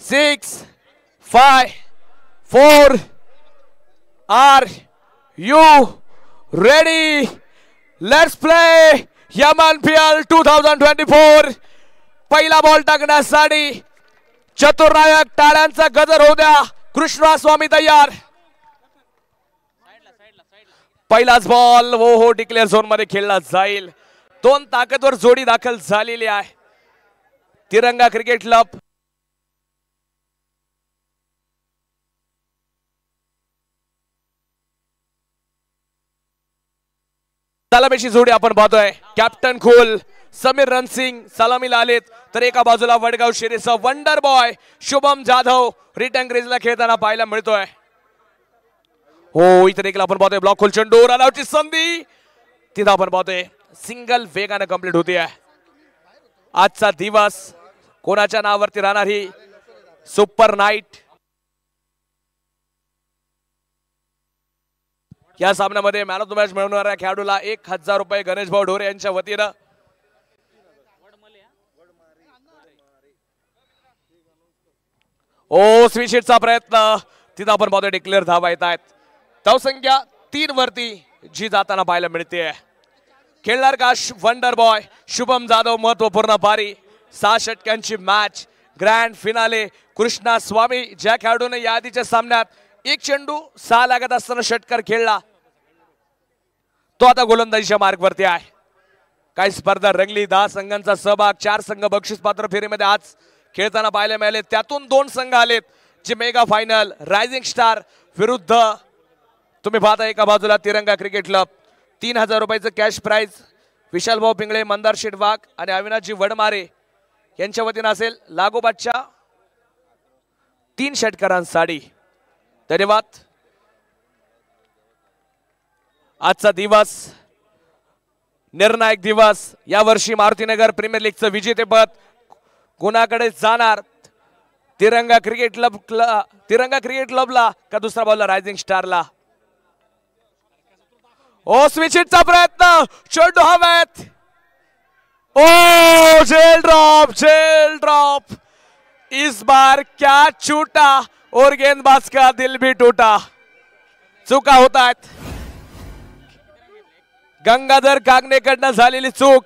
six, five, four. Are you ready? Let's play Yaman PL 2024. पहिला ball टाकण्यासाठी चतुर्नायक टाळ्यांचा गजर होऊ द्या कृष्णा स्वामी तयार पहिलाच बॉल हो हो डिक्लेअर झोनमध्ये खेळला जाईल दोन ताकदवर जोडी दाखल झालेली आहे तिरंगा क्रिकेट क्लब सलामीची जोडी आपण पाहतोय. कॅप्टन खोल समीर रणसिंग सलामीला आलेत तर एका बाजूला Vadgaon शिरेचा wonder boy Shubham Jadhav return क्रेजला खेळताना पाहायला मिळतोय. हो इतर एक आपण पाहतोय. ब्लॉक खोल चेंडू रनआउटची संधी. तिथं आपण पाहतोय. सिंगल वेगानं कंप्लीट होते आजचा दिवस कोणाच्या नावावरती राहणार ही? Super night. या सामन्यामध्ये मॅन ऑफ द मॅच मिळवणाऱ्या खेळाडूला एक हजार रुपये गणेश भाऊ ढोरे यांच्या वतीनं. ओ स्वीशीटचा प्रयत्न. तिथं आपण पाहतोय डिक्लेअर धावा येत आहेत. धावसंख्या तीन वरती जी जाताना पाहायला मिळते. खेळणार का वंडर बॉय शुभम जाधव महत्त्वपूर्ण पारी. सहा षटक्यांची match grand finale Krishna Swami ज्या खेळाडूने या आधीच्या सामन्यात एक चेंडू सहा लागत असताना षटकार खेळला. तो आता गोलंदाजीच्या मार्गवरती आहे. काही स्पर्धा रंगली दहा संघांचा सहभाग चार संघ बक्षीस पात्र फेरीमध्ये आज खेळताना पाहायला मिळाले. त्यातून दोन संघ आलेत जे मेगा फायनल रायझिंग स्टार विरुद्ध. तुम्ही पाहता एका बाजूला तिरंगा क्रिकेट क्लब. तीन हजार रुपयाचं कॅश प्राईज विशाल भाऊ पिंगळे मंदार शेठ वाघ आणि अविनाशजी वडमारे यांच्या वतीनं असेल लागोपाठच्या तीन षटकारांसाठी. धन्यवाद. आजचा दिवस निर्णायक दिवस. यावर्षी मारुतीनगर प्रीमियर लीगचं विजेतेपद कोणाकडे जाणार. तिरंगा क्रिकेट क्लब क्ल- तिरंगा क्रिकेट क्लबला का दुसरा बॉलला रायझिंग स्टारला ओ स्विचिटचा प्रयत्न. चेंडू हवेत. ओ जेल ड्रॉप जेल ड्रॉप इस बार क्या छूटा. और गेंदबाज का दिल भी टूटा। चुका होत आहेत गंगाधर कागणेकडनं झालेली चूक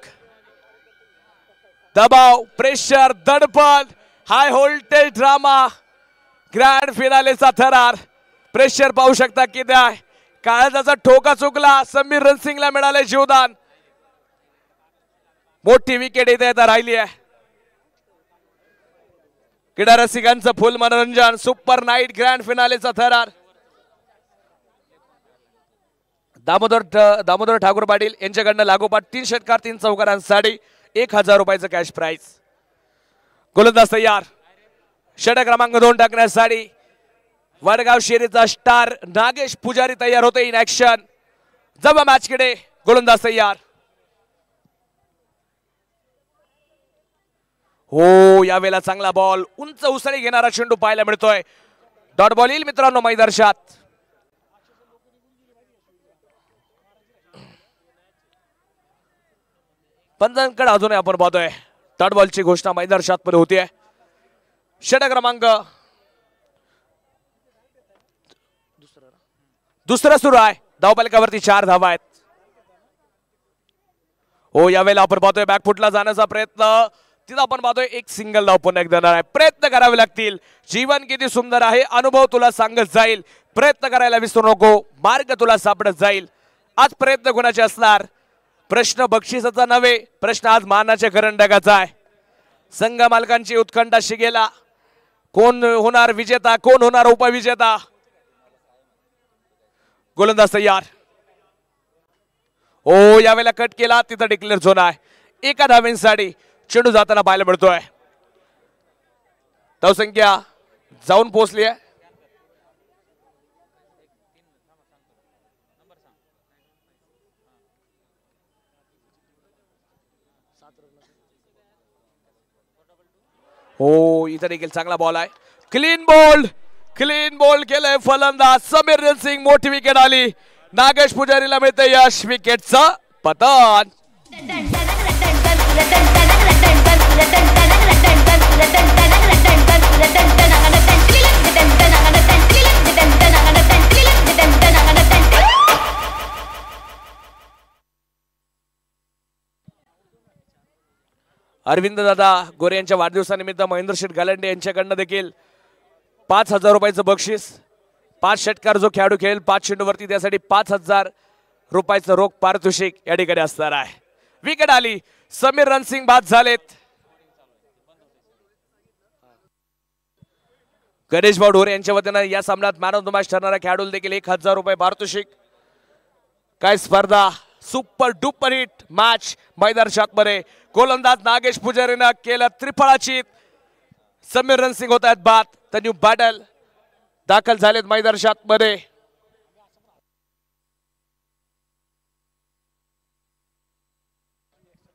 दबाव प्रेशर दडपण हाय व्होल्टेज ड्रामा ग्रँड फिनालेचा थरार। प्रेशर पाहू शकता किती आहे काळजाचा ठोका चुकला समीर रणसिंगला मिळाले जीवदान। मोठी विकेट इथे आता राहिली आहे। क्रीडा रसिकांचं फुल मनोरंजन सुपर नाईट ग्रँड फिनालेचा थरार. दामोदर दामोदर ठाकूर पाटील यांच्याकडनं लागोपाठ तीन षटकार तीन चौकारांसाठी एक हजार रुपयाचं कॅश प्राईज गोलंदाज तयार षटक क्रमांक दोन टाकण्यासाठी वडगाव शेरीचा स्टार नागेश पुजारी तयार होते इन ऍक्शन जमा मॅच किडे गोलंदाज तयार हो यावेळेला चांगला बॉल उंच उसळी घेणारा चेंडू पाहायला मिळतोय. डॉट बॉल येईल मित्रांनो मैदर्शात पंजांकडे अजूनही आपण पाहतोय. डॉट बॉलची घोषणा मैदर्शात मध्ये होतीये. षटक क्रमांक. दुसरा सुरू आहे. धावपालिकावरती चार धावा आहेत. हो यावेळेला आपण पाहतोय बॅकफुटला जाण्याचा प्रयत्न. तिथं आपण पाहतोय एक सिंगल धाव पुन्हा एकदा देणार आहे. प्रयत्न करावे लागतील. जीवन किती सुंदर आहे अनुभव तुला सांगत जाईल. प्रयत्न करायला विसरू नको मार्ग तुला सापडत जाईल. आज प्रयत्न कोणाचे असणार? प्रश्न बक्षिसाचा नव्हे प्रश्न आज मानाच्या करंडकाचा आहे. संघ मालकांची उत्कंठा शिगेला. कोण होणार विजेता कोण होणार उपविजेता? गोलंदाज तयार. ओ यावेळेला कट केला तिथं डिक्लेअर झोन आहे. एका धावेंसाठी चेंडू जाताना पाहायला मिळतोय धावसंख्या जाऊन पोहोचली आहे हो इथं देखील चांगला बॉल आहे क्लीन बॉल क्लीन बॉल केलंय फलंदाज समीर सिंग मोठी विकेट आली नागेश पुजारीला मिळते यश विकेटचं पतन अरविंद दादा गोरे यांच्या वाढदिवसानिमित्त महेंद्र शेठ गालंडे यांच्याकडनं देखील पाच हजार रुपयाचं बक्षीस पाच षटकार जो खेळाडू खेळेल पाच चेंडूवरती त्यासाठी पाच हजार रुपयाचं रोख पारितोषिक या ठिकाणी असणार आहे. विकेट आली समीर रणसिंग बाद झालेत. गणेश भाऊ ढोरे यांच्या वतीनं या सामन्यात मॅन ऑफ द मॅच ठरणाऱ्या खेळाडूला देखील एक हजार रुपये पारितोषिक. काय स्पर्धा? सुपर डुपर हिट मॅच मैदान गोलंदाज नागेश पुजारीनं केलं त्रिफळाची समीर रणसिंग होत आहेत बाद. द न्यू बॅटल दाखल झालेत मैदानमध्ये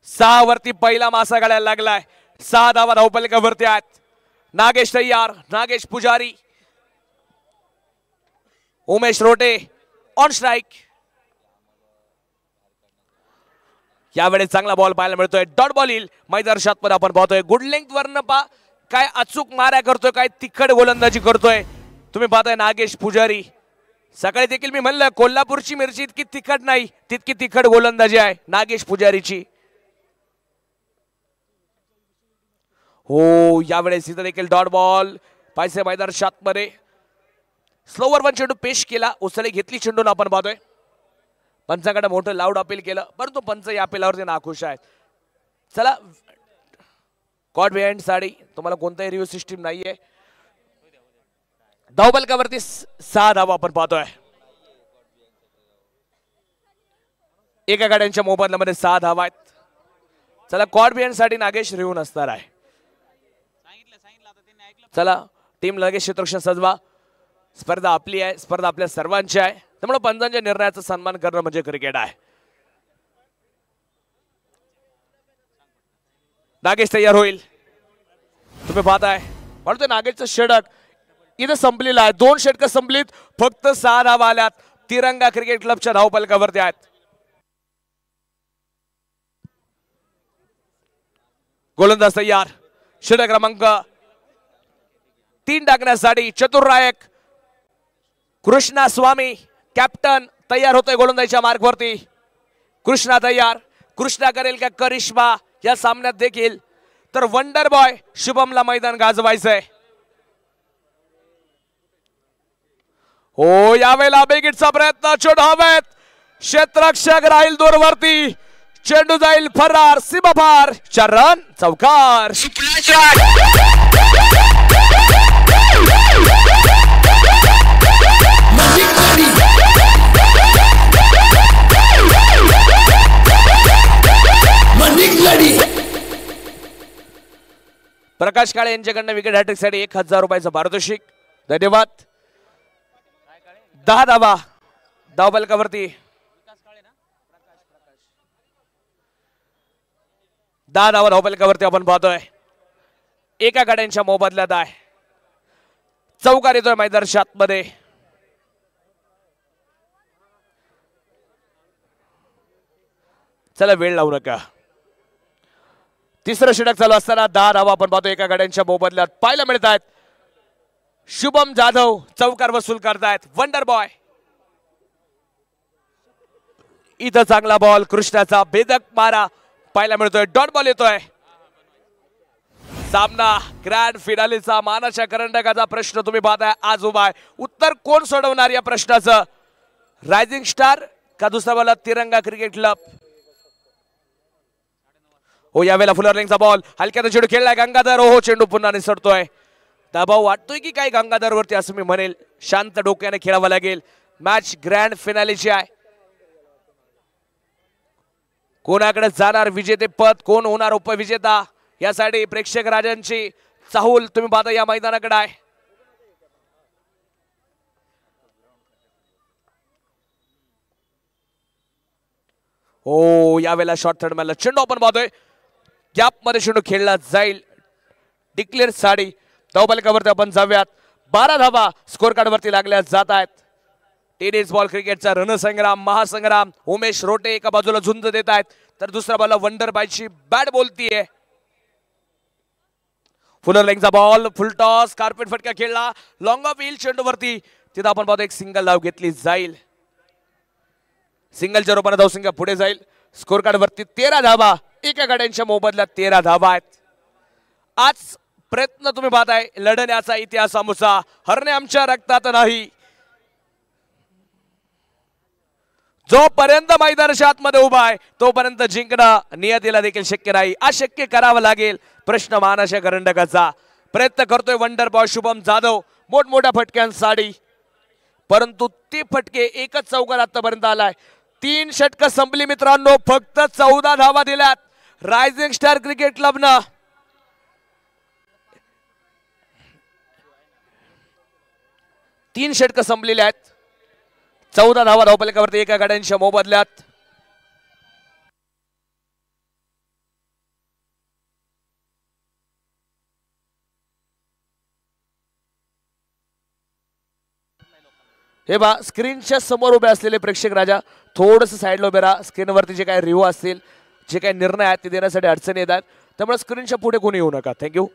सहा वरती पहिला मासा गाड्याला लागलाय. सहा धावा धावपलिकावरती आहेत. नागेश तैयार नागेश पुजारी उमेश रोटे ऑन स्ट्राईक यावेळेस चांगला बॉल पाहायला मिळतोय. डॉट बॉल येईल. मैदानमध्ये आपण पाहतोय. गुड लेंथ वरनं पा. काय अचूक माऱ्या करतोय काय तिखट गोलंदाजी करतोय. तुम्ही पाहताय नागेश पुजारी. सकाळी देखील मी म्हणलं कोल्हापूरची मिरची इतकी तिखट नाही तितकी तिखट गोलंदाजी आहे नागेश पुजारीची. हो यावेळेस इथं देखील डॉट बॉल पायसे मैदान शातमध्ये. स्लोवर वन चेंडू पेश केला. उसळी घेतली चेंडून आपण पाहतोय. पंचाकडे मोठं लाऊड अपील केलं. परंतु पंच या अपिलावरती नाखुश आहेत. चला कॉट बिहाइंड साडी. तुम्हाला कोणताही रिव्ह्यू सिस्टीम नाहीये. धावबलकावरती सहा धावा आपण पाहतोय. एका गाड्यांच्या मोबाईलमध्ये सहा धावा आहेत. चला कॉट बिहाइंडसाठी नागेश रिव्ह्यू नसणार आहे. चला टीम लगेच क्षेत्रक्षण सजवा. स्पर्धा आपली आहे स्पर्धा आपल्या सर्वांची आहे. त्यामुळे पंचांच्या निर्णयाचा सन्मान करणं म्हणजे क्रिकेट आहे. नागेश तयार होईल. तुम्ही पाहताय. म्हणतोय नागेशचं षडक. इथं संपलेलं आहे. दोन षटक संपलीत. फक्त सहा धावा आल्यात. तिरंगा क्रिकेट क्लबच्या धावपालकावरती आहेत. गोलंदाज तयार. षटक क्रमांक तीन टाकण्यासाठी चतुर्रायक कृष्णा स्वामी कॅप्टन तयार होतोय गोलंदाजीच्या मार्गवरती. कृष्णा तयार. कृष्णा करेल का करिश्मा? या सामन्यात देखील. तर वंडर बॉय शुभमला मैदान गाजवायचंय. हो यावेळेला बेगिटचा प्रयत्न छोट हवेत. क्षेत्रक्षक राहील दूरवरती. चेंडू जाईल फरार सिमफार चरण चौकार. प्रकाश काळे यांच्याकडनं विकेट हॅट्रिकसाठी एक हजार रुपयाचं पारितोषिक. धन्यवाद. दहा धावा. धावबलकावरती दहा धावा धावबलकावरती आपण पाहतोय. एका गाड्यांच्या मोबदल्यात आहे. चौकार येतोय मैदानमध्ये चला वेळ लावू नका. तिसरं षटक चालू असताना दहा धावा आपण पाहतो. एका गाड्यांच्या मोबदल्यात पाहायला मिळत आहेत शुभम जाधव चौकार वसूल करतायत. वंडर बॉय इथं चांगला बॉल कृष्णाचा बेदक मारा. पाहायला मिळतोय. डॉट बॉल येतोय. सामना ग्रँड फिनालीचा मानाच्या करंडकाचा प्रश्न तुम्ही पाहताय. आज उभा आहे. उत्तर कोण सोडवणार या प्रश्नाचं? रायझिंग स्टार का दुसरा बॉल तिरंगा क्रिकेट क्लब हो यावेळेला फुलरलिंगचा बॉल हलक्याचा चेंडू खेळलाय गंगाधर. हो चेंडू पुन्हा निसरतोय दबाव वाटतोय की काय गंगाधरवरती असं मी म्हणेल. शांत डोक्याने खेळावं लागेल. मॅच ग्रँड फिनालीची आहे. कोणाकडे जाणार विजेते पद? कोण होणार उपविजेता? यासाठी प्रेक्षक राजांची चाहूल तुम्ही पाहता या मैदानाकडे आहे. हो यावेळेला शॉर्ट थर्ड मॅनला चेंडू आपण पाहतोय. गॅपमध्ये चेंडू खेळला जाईल. डिक्लेअर साडी. धावबालिकावरती आपण जाऊयात. बारा धावा स्कोर कार्डवरती लागल्या जात आहेत. टेनिस बॉल क्रिकेटचा रणसंग्राम महासंग्राम. उमेश रोटे एका बाजूला झुंज देत आहेत. तर दुसऱ्या बाजूला वंडर बायची बॅट बोलतीये. फुलर लेंगचा बॉल फुल टॉस कार्पेट फटका खेळला. लॉंग ऑफ येईल चेंडूवरती तिथं आपण पाहतो एक सिंगल धाव घेतली जाईल. सिंगलच्या रूपाने धाव पुढे जाईल. स्कोर कार्डवरती तेरा धावा. एका गाड्यांच्या मोबदल्यात तेरा धावा आहेत. आज प्रयत्न तुम्ही पाहताय लढण्याचा इतिहास आमचा हरणे आमच्या रक्तात नाही. जोपर्यंत मैदानाच्या आतमध्ये उभा आहे तोपर्यंत जिंकणं नियतीला देखील शक्य नाही. अशक्य करावं लागेल प्रश्न महानाशा करंडकाचा. प्रयत्न करतोय वंडर बॉय शुभम जाधव. मोठमोठ्या फटक्यांसाठी परंतु ते फटके एकच चौकार आतापर्यंत आलाय. तीन षटक संपली मित्रांनो फक्त चौदा धावा दिल्यात. रायझिंग स्टार क्रिकेट क्लबनं तीन षटक संपलेले आहेत. चौदा धावा धावपलकावरती एका गाड्यांच्या मोबदल्यात. हे बा स्क्रीनच्या समोर उभे असलेले प्रेक्षक राजा थोडंसं साईडला उभे राहा. स्क्रीनवरती जे काही रिव्ह्यू असतील जे काही निर्णय आहेत ते देण्यासाठी अडचणी येतात. त्यामुळे स्क्रीनच्या पुढे कोणी येऊ नका. थँक्यू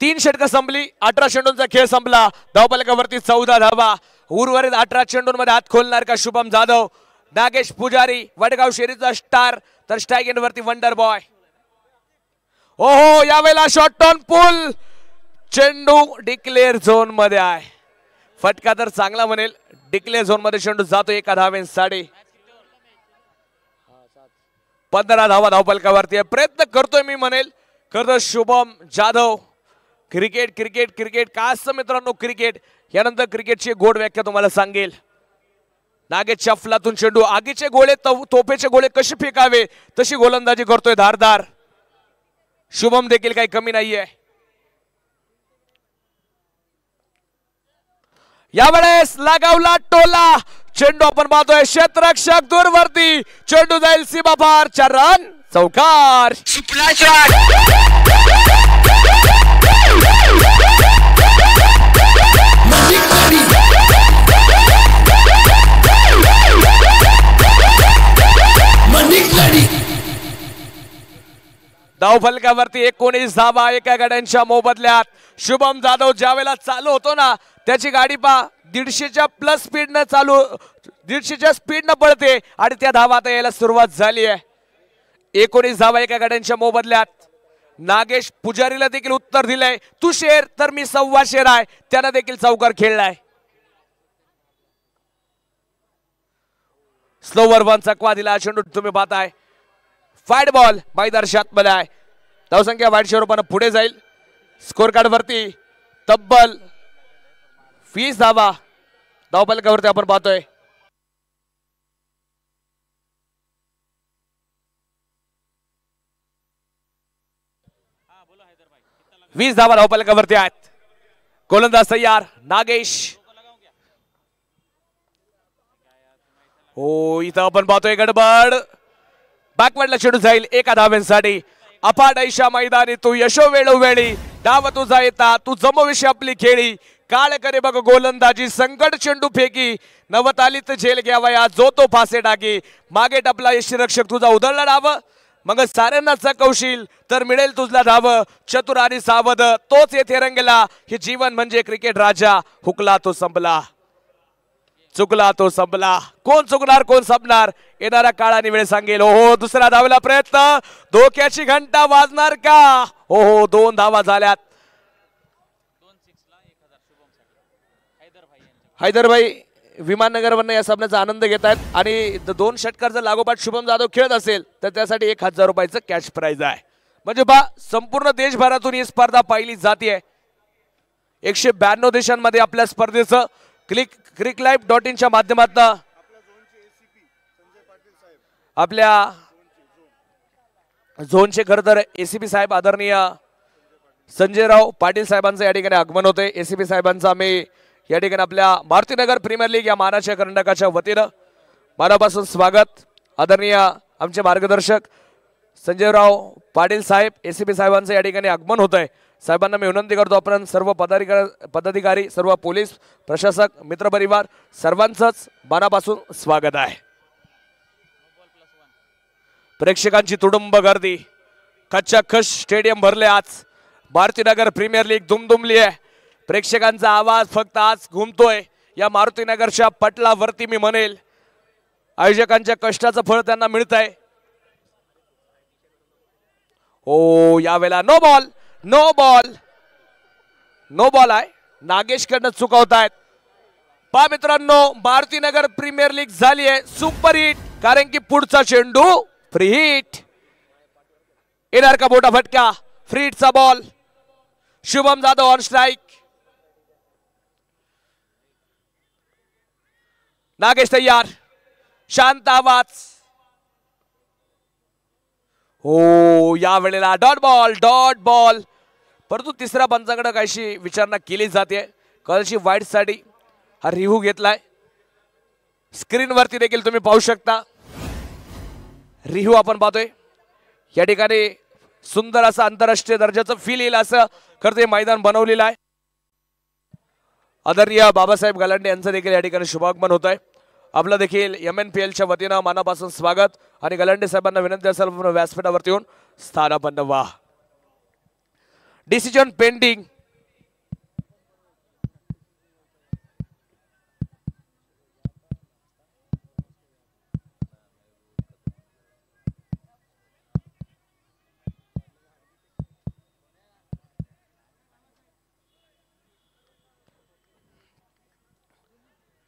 तीन षटकं संपली. अठरा चेंडूंचा खेळ संपला. धावपलकावरती चौदा धावा. उर्वरित अठरा चेंडूंमध्ये हात खोलणार का शुभम जाधव? नागेश पुजारी वडगाव शेरीचा स्टार तर स्ट्राईक वरती वंडर बॉय ओहो यावेळेला शॉर्ट ऑन पुल चेंडू डिक्लेअर झोनमध्ये आहे. फटका तर चांगला म्हणेल. डिक्लेअर झोनमध्ये चेंडू जातो एका धावेन साडे. पंधरा धावा धावपलकावरती आहे. प्रयत्न करतोय मी म्हणेल. करतो Shubham Jadhav. Cricket cricket cricket. काय असतं मित्रांनो क्रिकेट? यानंतर क्रिकेटची गोड व्याख्या तुम्हाला सांगेल. नागेशच्या फलातून चेंडू आगीचे गोळे तो तोफेचे गोळे कसे फेकावे? तशी गोलंदाजी करतोय धारदार. शुभम देखील काही कमी नाहीये. यावेळेस लगावला टोला. चेंडू आपण पाहतोय क्षेत्ररक्षक दूरवरती. चेंडू जाईल सीमा फार चार रन चौकार. धावफलकावरती एकोणीस धावा एका गाड्यांच्या मोबदल्यात. शुभम जाधव ज्या वेळेला चालू होतो ना त्याची गाडी पा दीडशेच्या प्लस स्पीडनं चालू दीडशेच्या स्पीडनं पळते आणि त्या धावा आता यायला सुरुवात झाली आहे. एकोणीस धावा एका गाड्यांच्या मोबदल्यात. नागेश पुजारीला देखील उत्तर दिलंय. तू शेर तर मी सव्वा शेर आहे त्यानं देखील चौकार खेळलाय. स्लोवर वन चकवा दिला चेंडू तुम्ही पाहताय. Fight ball. मैदानात मध्ये आहे धावसंख्या वाईट स्वरूपानं पुढे जाईल. स्कोर कार्ड वरती तब्बल वीस धावा. धावपलकावरती आपण पाहतोय. वीस धावा धावपलकावरती आहेत. गोलंदाज तयार. नागेश. हो, इथं आपण पाहतोय गडबड. बॅकवर्डला चेंडू जाईल एका धाव्यांसाठी. अफाट ऐशा मैदानी तू यशो वेळोवेळी डाव तुझा येता तू जमविषय आपली खेळी. काळ करे बघ गोलंदाजी संकट चेंडू फेकी. नवतालीत झेल घ्यावया जो तो फासे टाकी मागे टपला यशरक्षक तुझा उधळला डाव. मग साऱ्यांना चकवशील तर मिळेल तुझला धाव. चतुर आणि सावध तोच येथे रंगला. हे जीवन म्हणजे क्रिकेट राजा. हुकला तो संपला. चुकला तो संपला. कोण चुकणार कोण संपणार? येणारा काळाने वेळ सांगेल. ओहो दुसरा धावला प्रयत्न. धोक्याची घंटा वाजणार का? ओहो दोन धावा झाल्यात. हैदरभाई विमाननगरवरनं या सामन्याचा आनंद घेत आहेत आणि दोन षटकार जर लागोपाठ शुभम जाधव खेळत असेल तर त्यासाठी एक हजार रुपयाचं कॅश प्राईज आहे. म्हणजे बा संपूर्ण देशभरातून ही स्पर्धा पाहिली जाते एकशे ब्याण्णव देशांमध्ये आपल्या स्पर्धेचं क्लिक क्रिक लाईफ डॉट इनच्या माध्यमातून आपल्या झोनचे खरं तर एसीपी साहेब आदरणीय संजयराव पाटील साहेबांचं या ठिकाणी आगमन होते एसीपी साहेबांचं आम्ही या ठिकाणी आपल्या मारुतीनगर प्रीमियर लीग या महाराष्ट्र कर्नाटकाच्या वतीनं मनापासून स्वागत. आदरणीय आमचे मार्गदर्शक संजयराव पाटील साहेब एसीपी साहेबांचं या ठिकाणी आगमन होत आहे साहेबांना मी विनंती करतो आपण सर्व पदाधिकारी पदाधिकारी सर्व पोलीस प्रशासक मित्रपरिवार सर्वांचंच मनापासून स्वागत आहे. प्रेक्षकांची तुडुंब गर्दी. कच्च्या खच स्टेडियम भरले आज. मारुतीनगर प्रीमियर लीग दुमदुमली आहे. प्रेक्षकांचा आवाज फक्त आज घुमतोय. या मारुतीनगरच्या पटलावरती मी म्हणेल आयोजकांच्या कष्टाचं फळ त्यांना मिळत आहे ओ यावेळेला no ball no ball no ball आहे. नागेशकडनं चुकवतायत. पा मित्रांनो मारुतीनगर प्रीमियर लीग झाली आहे. सुपर हिट कारण की पुढचा चेंडू फ्री हिट येणार का मोठा फटका free हिटचा ball Shubham Jadhav on strike Nagesh तैयार शांत आवाज हो या वेळेला डॉट बॉल डॉट बॉल परंतु तिसऱ्या पंचाकडे काहीशी विचारणा केली जाते? कळशी वाईटसाठी हा रिव्ह्यू घेतलाय. स्क्रीनवरती देखील तुम्ही पाहू शकता. रिहू आपण पाहतोय. या ठिकाणी सुंदर असं आंतरराष्ट्रीय दर्जाचं फील येईल असं खरं ते मैदान बनवलेलं आहे. आदरणीय बाबासाहेब गलांडे यांचं देखील या ठिकाणी शुभागमन होत आहे आपलं देखील एम एन पी एलच्या वतीनं मनापासून स्वागत आणि गलांडे साहेबांना विनंती असेल व्यासपीठावरती येऊन स्थानापन्न वा डिसिजन पेंडिंग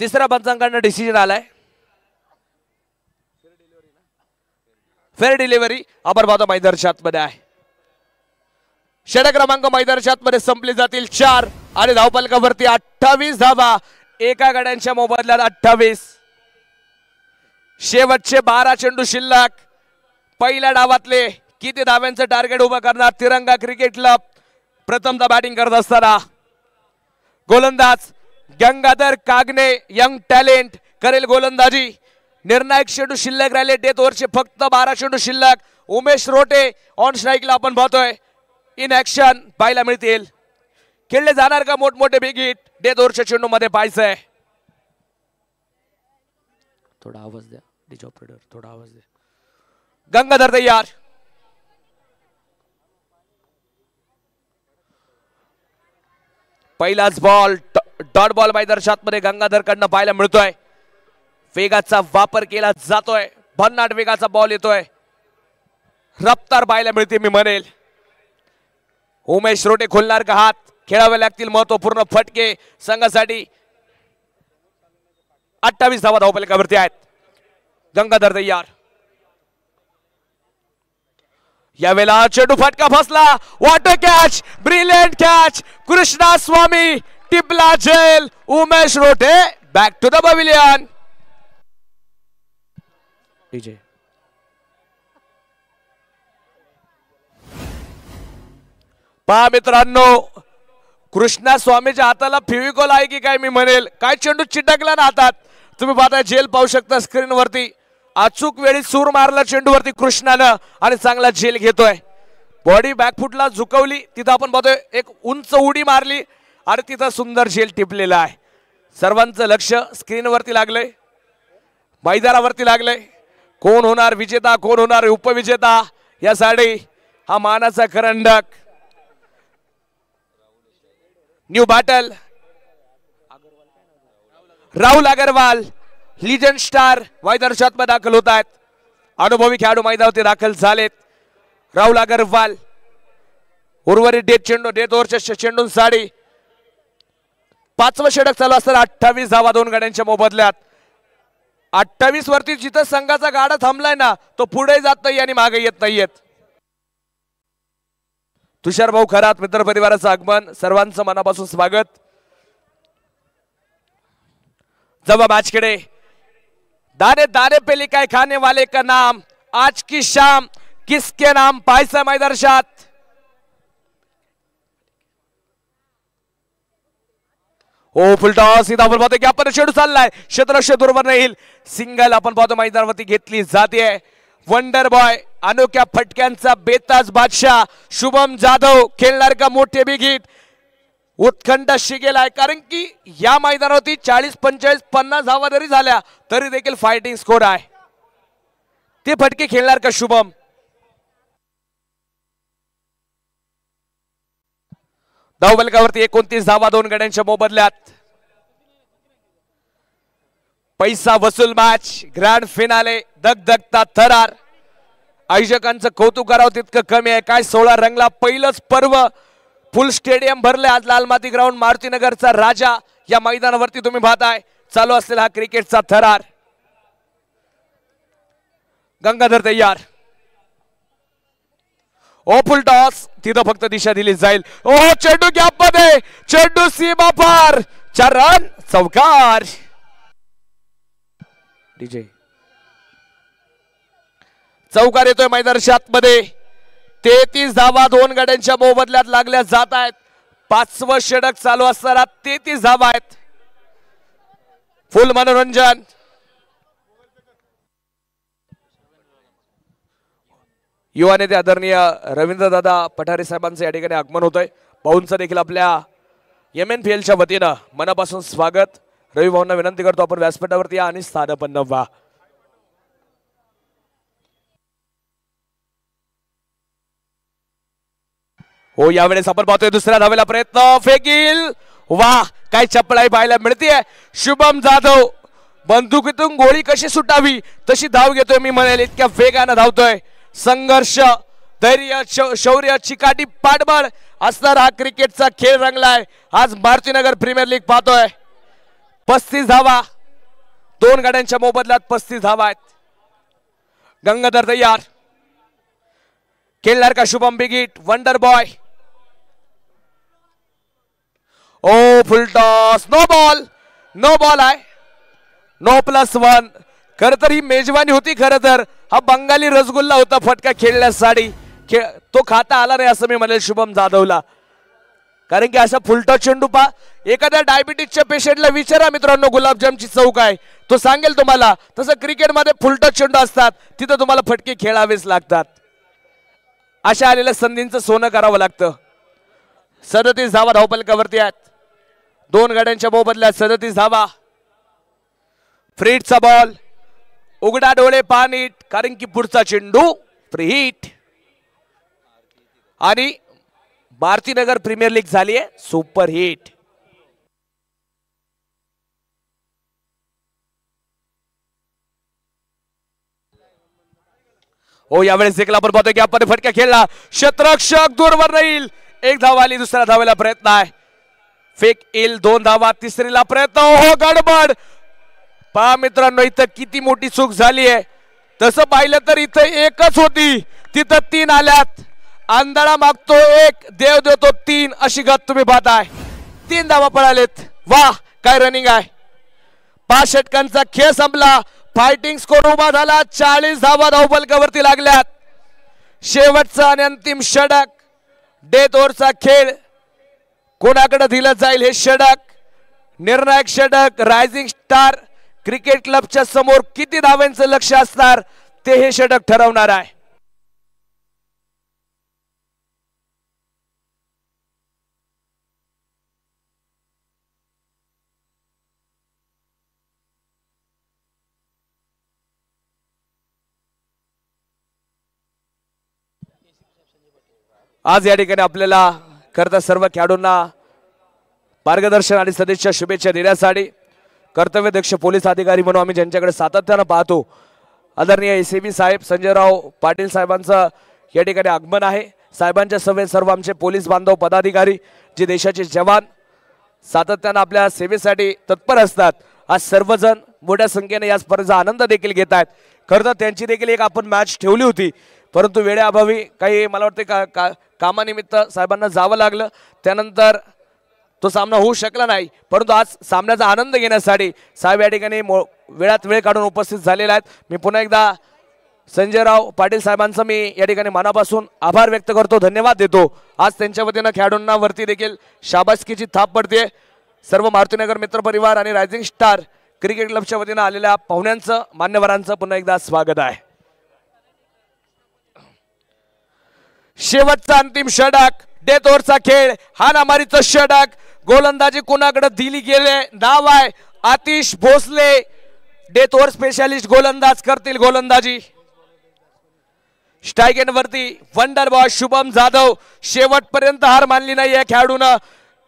तिसऱ्या पंचांकडनं डिसिजन आलाय. फेअर डिलिव्हरी आपण पाहतो मैदानच्या आतमध्ये आहे. षटक क्रमांक मैदानच्या आतमध्ये संपले जातील चार आणि धावपालकावरती अठ्ठावीस धावा. एका गाड्यांच्या मोबदल्यात अठ्ठावीस. शेवटचे बारा चेंडू शिल्लक. पहिल्या डावातले किती धाव्यांचं टार्गेट उभं करणार? तिरंगा क्रिकेट क्लब प्रथमदा बॅटिंग करत असताना. गोलंदाज गंगाधर कागणे यंग टॅलेंट करेल गोलंदाजी. निर्णायक चेंडू शिल्लक राहिले डेथ ओव्हरचे फक्त बारा चेंडू शिल्लक. उमेश रोटे ऑन स्ट्राईकला आपण पाहतोय. इन ऍक्शन पाहायला मिळतील. खेळले जाणार का मोठमोठे बिग हिट डेथ ओव्हरच्या चेंडू मध्ये पाहायचंय. थोडा आवाज द्या डिज ऑपरेटर थोडा आवाज द्या. गंगाधर तयार. पहिलाच बॉल डॉट बॉल मैदर्शात मध्ये गंगाधरकडनं पाहायला मिळतोय. वेगाचा वापर केला जातोय. भन्नाट वेगाचा बॉल येतोय. रफ्तार पाहायला मिळते मी म्हणेल. उमेश रोटे खोलणार का हात? खेळावे लागतील महत्त्वपूर्ण फटके संघासाठी. अठ्ठावीस धावा धावपालिकावरती आहेत. गंगाधर तयार. यावेळेला चेंडू फटका फसला what a catch brilliant catch Krishna Swami टिपला gel Umesh Rote back to the pavilion DJ. पहा मित्रांनो कृष्णा स्वामीच्या हाताला फिविकॉल आहे की काय मी म्हणेल? काय चेंडू चिटकला ना हातात? तुम्ही पाहता जेल पाहू शकता स्क्रीनवरती अचूक वेळी सूर मारला चेंडूवरती कृष्णानं आणि चांगला झेल घेतोय. बॉडी बॅकफुटला झुकवली तिथं आपण पाहतोय एक उंच उडी मारली. आरतीचा तिथं सुंदर शेल टिपलेला आहे. सर्वांचं लक्ष स्क्रीनवरती लागलंय. मैदानावरती लागलंय. कोण होणार विजेता कोण होणार उपविजेता यासाठी हा मानाचा करंडक. New battle Rahul Agarwal legend star मैदानात दाखल होत आहेत. अनुभवी खेळाडू मैदानावरती दाखल झालेत. राहुल अगरवाल उर्वरित डेट चेंडू डेट ओव्हरच्या चेंडून साडी. पाचवं षटक चालू असताना अठ्ठावीस धावा दोन गाड्यांच्या मोबदल्यात. अठ्ठावीस वरती जिथं संघाचा गाडा थांबलाय ना तो पुढे जात नाही आणि मागे येत नाहीयेत. तुषार भाऊ खरात मित्र परिवाराचं आगमन. सर्वांचं मनापासून स्वागत. जवा मॅच दारे दाने दाने काय खाने वाले का नाम? आज की शाम किसके नाम? पायसा मैदर्शात हो फुलटॉस सीधा आपण पाहतो की आपण शेडू चाललाय. क्षेत्रक्ष दुर्वर राहील. सिंगल आपण पाहतो मैदानावरती घेतली जाते वंडर बॉय अनोख्या फटक्यांचा बेताज बादशाह शुभम जाधव खेळणार का मोठे बिग उत्खंड शिकेल आहे. कारण की या मैदानावरती चाळीस पंचेचाळीस पन्नास धावा जरी झाल्या तरी देखील फायटिंग स्कोर आहे. ते फटके खेळणार का शुभम? धावबलकावरती एकोणतीस धावा दोन गड्यांच्या मोबदल्यात. पैसा वसूल मॅच ग्रँड फिनाले दगदगता थरार. आयोजकांचं कौतुक करावं तितकं कमी आहे. काय सोळा रंगला पहिलंच पर्व. फुल स्टेडियम भरले आज लाल माती ग्राउंड मारुतीनगरचा राजा. या मैदानावरती तुम्ही पाहताय. चालू असलेला हा क्रिकेटचा थरार. गंगाधर तयार. ओ फुल टॉस तिथं फक्त दिशा दिली जाईल. ओ चेंडू गॅपमध्ये. चेंडू सीमा पार. चार रन चौकार. डीजे चौकार येतोय मैदानाच्या मध्ये तेहतीस धावा दोन गाड्यांच्या मोबदल्यात लागल्या जात आहेत. पाचवं षटक चालू असताना तेहतीस धावा आहेत. फुल मनोरंजन. युवा नेते आदरणीय रवींद्रदादा पठारे साहेबांचं या ठिकाणी आगमन होतंय. भाऊंचं देखील आपल्या एम एन पी एलच्या वतीनं मनापासून स्वागत. रवी भाऊंना विनंती करतो आपण व्यासपीठावरती या आणि स्थानपन्न व्हा. हो यावेळेस आपण पाहतोय दुसऱ्या धावेला प्रयत्न. फेकील. वा काय चपळाई पाहायला मिळतेय. शुभम जाधव बंदुकीतून गोळी कशी सुटावी तशी धाव घेतोय मी म्हणेल. इतक्या वेगानं धावतोय. संघर्ष धैर्य शौर्य चिकाटी पाठबळ असणारा हा क्रिकेटचा खेळ रंगलाय. आज भारतीनगर प्रीमियर लीग पाहतोय. पस्तीस धावा. दोन गाड्यांच्या मोबदल्यात पस्तीस धावा आहेत. गंगाधर तयार खेळणार का शुभम बिगिट? Wonder boy. ओ full toss. No ball. No ball आहे. No plus one. खर तर ही मेजवानी होती खर तर. हा बंगाली रसगुल्ला होता फटका खेळण्यासाठी खेळ तो खाता आला नाही असं मी म्हणेल शुभम जाधवला. कारण की असा फुलटॉ चेंडू पा एखाद्या डायबिटीसच्या पेशंटला विचारा मित्रांनो गुलाबजामची चौक आहे. तो सांगेल तुम्हाला तसं क्रिकेटमध्ये फुलटॉ चेंडू असतात. तिथं तुम्हाला फटके खेळावेच लागतात. अशा आलेल्या संधींचं सोनं करावं लागतं. सदतीस धावा धावपलकावरती आहेत. दोन गाड्यांच्या मोबदल्यात सदतीस धावा. फ्रीडचा बॉल उघडा डोळे पानीट कारण की पुढचा चेंडू फ्रीट आणि भारतीनगर प्रीमियर लीग झाली आहे सुपर हिट. हो यावेळेस देखील आपण पाहतो की आपण फटका खेळला. शत्रक्षक दूरवर राहील एक धावा आली दुसऱ्या धावेला प्रयत्न आहे. फेक येईल दोन धावा तिसरीला प्रयत्न. हो गडबड! पहा मित्रांनो इथं किती मोठी चूक झाली आहे. तसं पाहिलं तर इथं एकच होती. तिथं तीन आल्यात. आंधळा मागतो एक देव देतो तीन अशी गत तुम्ही पाहताय. तीन धावा पळालेत. वा काय रनिंग आहे. पाच षटकांचा खेळ संपला. फायटिंग स्कोर उभा झाला. चाळीस धावा धावपलकावरती लागल्यात. शेवटचा आणि अंतिम षडक. डेथ ओव्हरचा खेळ. कोणाकडे दिलं जाईल हे षडक? निर्णायक षडक. रायझिंग स्टार क्रिकेट क्लबच्या समोर किती धाव्यांचं लक्ष असणार ते हे षटक ठरवणार आहे. आज या ठिकाणी आपल्याला करता सर्व खेळाडूंना मार्गदर्शन आणि सदिच्छा शुभेच्छा देण्यासाठी कर्तव्यदक्ष पोलीस अधिकारी म्हणून आम्ही ज्यांच्याकडे सातत्यानं पाहतो. आदरणीय एस बी साहेब संजयराव पाटील साहेबांचं या ठिकाणी आगमन आहे. साहेबांच्या सभेत सर्व आमचे पोलीस बांधव पदाधिकारी जे देशाचे जवान सातत्यानं आपल्या सेवेसाठी तत्पर असतात. आज सर्वजण मोठ्या संख्येने या स्पर्धेचा आनंद देखील घेत आहेत. खरं तर त्यांची देखील एक आपण मॅच ठेवली होती. परंतु वेळेअभावी काही मला वाटते का, का कामानिमित्त साहेबांना जावं लागलं. त्यानंतर तो सामना होऊ शकला नाही. परंतु आज सामन्याचा आनंद घेण्यासाठी साहेब या ठिकाणी वेळात वेळ काढून उपस्थित झालेला आहेत. मी पुन्हा एकदा संजयराव पाटील साहेबांचं मी या ठिकाणी मनापासून आभार व्यक्त करतो धन्यवाद देतो. आज त्यांच्या वतीनं खेळाडूंना वरती देखील शाबासकीची थाप पडते सर्व मारुतीनगर मित्रपरिवार आणि रायझिंग स्टार क्रिकेट क्लबच्या वतीनं आलेल्या पाहुण्यांचं मान्यवरांचं पुन्हा एकदा स्वागत आहे. शेवटचा अंतिम षटक डेथ ओव्हरचा खेळ हा नामारीचं षटक गोलंदाजी कोणाकडे दिली गेले? नाव आहे Atish Bhosale. Death over specialist गोलंदाज करतील गोलंदाजी. स्टायगेन वरती वंडर बॉय शुभम जाधव शेवटपर्यंत हार मानली नाही या खेळाडून.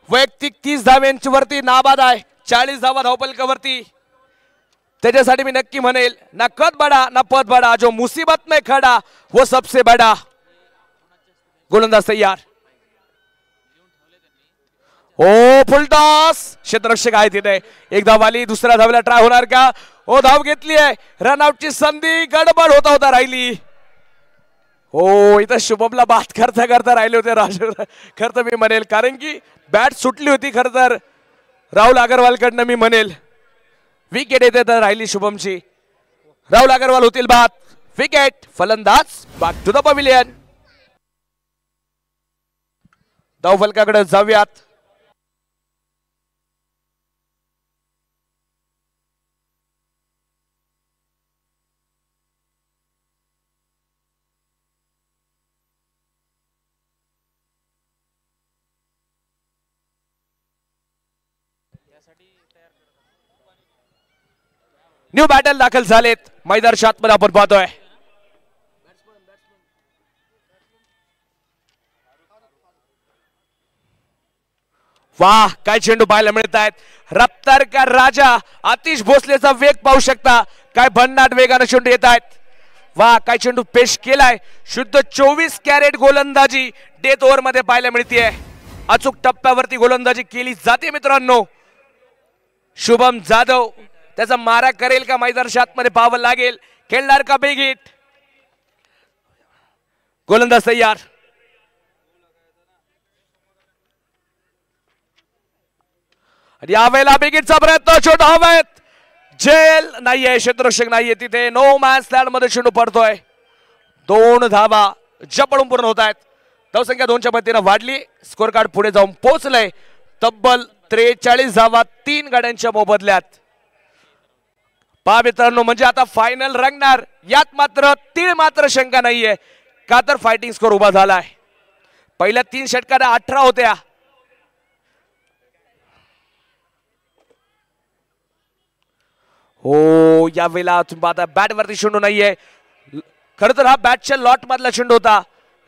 वैयक्तिक तीस धाव्यांची वरती नाबाद आहे. चाळीस धावा धावपलकावरती त्याच्यासाठी मी नक्की म्हणेल ना कद बडा ना पद बडा. जो मुसीबत में खडा वो सबसे बडा. गोलंदाज तयार. ओ फुलटॉस क्षेत्ररक्षक आहे तिथे एक धाव आली दुसऱ्या धावला ट्राय होणार का? ओ धाव घेतली आहे. रनआउटची संधी गडबड होता होता राहिली. हो इथं शुभमला बात करता करता राहिले होते राजू. खरं तर मी म्हणेल कारण की बॅट सुटली होती खरं तर. राहुल अगरवालकडनं मी म्हणेल विकेट येते तर राहिली शुभमची. राहुल अगरवाल होतील बाद विकेट फलंदाज बाग टू द पविलियन धाव फलकाकडे जाऊयात. न्यू बॅटल दाखल झालेत. मैदान शातमध्ये आपण पाहतोय. वाह काय चेंडू पाहायला मिळत आहेत रफ्तार का राजा? आतिश भोसलेचा वेग पाहू शकता. काय भन्नाट वेगानं चेंडू येत आहेत वा काय चेंडू पेश केलाय. शुद्ध चोवीस कॅरेट गोलंदाजी डेथ ओव्हरमध्ये पाहायला मिळतीये. अचूक टप्प्यावरती गोलंदाजी केली जाते मित्रांनो. शुभम जाधव त्याचा मारा करेल का मैदानमध्ये पाहावं लागेल. खेळणार का बेगीट? गोलंदाज तयार. आणि यावेळेला बेगीटचा प्रयत्न छोटा हवेत. जेल नाहीये क्षेत्ररक्षक नाहीये तिथे. नो मॅच लँडमध्ये चेंडू पडतोय. दोन धावा जपडून पूर्ण होत आहेत. धावसंख्या दोनच्या पद्धतीनं वाढली. स्कोर कार्ड पुढे जाऊन पोहोचलंय. तब्बल त्रेचाळीस धावा तीन गाड्यांच्या मोबदल्यात. पहा मित्रांनो म्हणजे आता फायनल रंगणार यात मात्र तीळ मात्र शंका नाहीये. का तर फायटिंग स्कोर उभा झालाय. पहिल्या तीन षटकात अठरा होत्या. हो यावेळेला तुम्ही पाहता बॅट वरती चेंडू नाहीये. खर तर हा बॅटच्या लॉट मधला चेंडू होता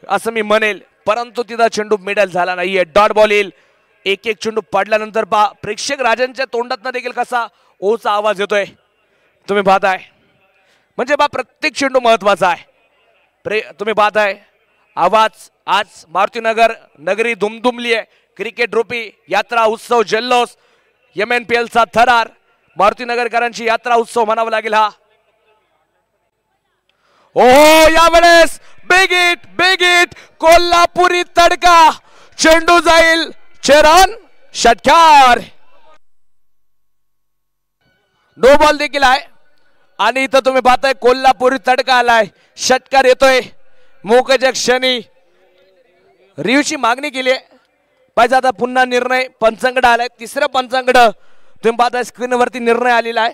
असं मी म्हणेल. परंतु तिथं चेंडू मिडल झाला नाहीये. डॉट बॉल येईल. एक एक चेंडू पडल्यानंतर पा प्रेक्षक राजांच्या तोंडातनं देखील कसा ओचा आवाज येतोय. तुम्ही पाहताय. म्हणजे बा प्रत्येक चेंडू महत्त्वाचा आहे. प्रे तुम्ही पाहताय. आवाज आज मारुतीनगर नगरी दुमदुमली आहे. क्रिकेट रुपी यात्रा उत्सव जल्लोष. एम एन पी एलचा थरार. मारुतीनगरकरांची यात्रा उत्सव म्हणावा लागेल हा. ओ यावेळेस बेगीट बेगीट कोल्हापुरी तडका. चेंडू जाईल चेरन षटकार. नो बॉल देखील आहे. आणि इथं तुम्ही पाहताय कोल्हापुरी तडका आलाय. षटकार येतोय. मोकच्या क्षणी रिव्हची मागणी केली आहे. पाहिजे आता पुन्हा निर्णय पंचंगड आलाय. तिसरं पंचंगड तुम्ही पाहताय स्क्रीनवरती निर्णय आलेला आहे.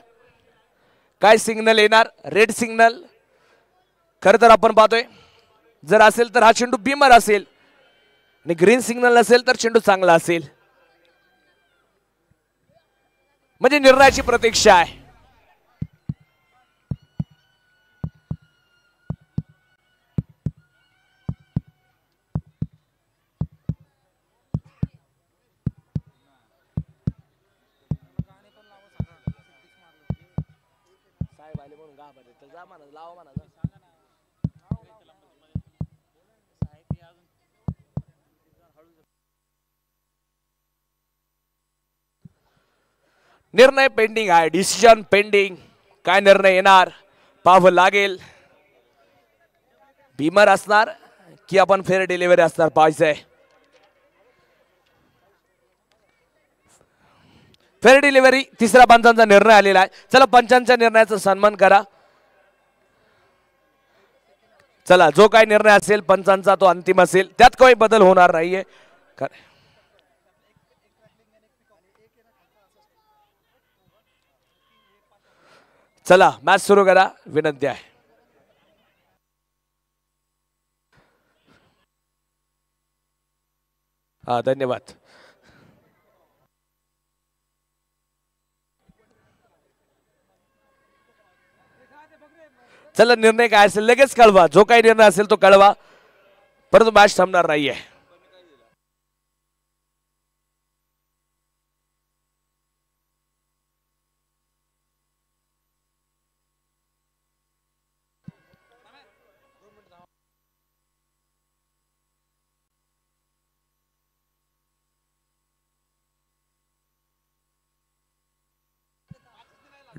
काय सिग्नल येणार? रेड सिग्नल खर तर आपण पाहतोय. जर असेल तर हा चेंडू बीमर असेल. आणि ग्रीन सिग्नल असेल तर चेंडू चांगला असेल. म्हणजे निर्णयाची प्रतीक्षा आहे. निर्णय पेंडिंग आहे डिसिजन पेंडिंग काय निर्णय येणार? पाहावं लागेल. भीमर असणार की आपण फेअर डिलिव्हरी असणार पाहायचंय फेअर डिलिव्हरी तिसऱ्या पंचांचा निर्णय आलेला आहे. चला पंचांच्या निर्णयाचा सन्मान करा. चला जो काय निर्णय असेल पंचांचा तो अंतिम असेल. त्यात काही बदल होणार नाहीये. चला मॅच सुरू करा. विनंती आहे. हा धन्यवाद. चला निर्णय काय असेल लगेच कळवा. जो काही निर्णय असेल तो कळवा. परंतु मॅच थांबणार नाहीये.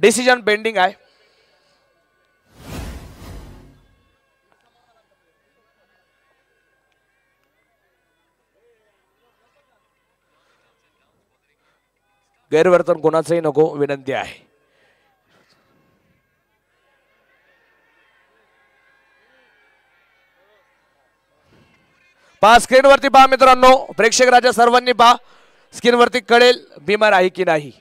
डिसिजन पेंडिंग आहे. गैरवर्तन कोणाचंही नको विनंती आहे. पहा स्क्रीनवरती पहा मित्रांनो प्रेक्षक राजा सर्वांनी पहा. स्क्रीनवरती कळेल बिमार आहे की नाही.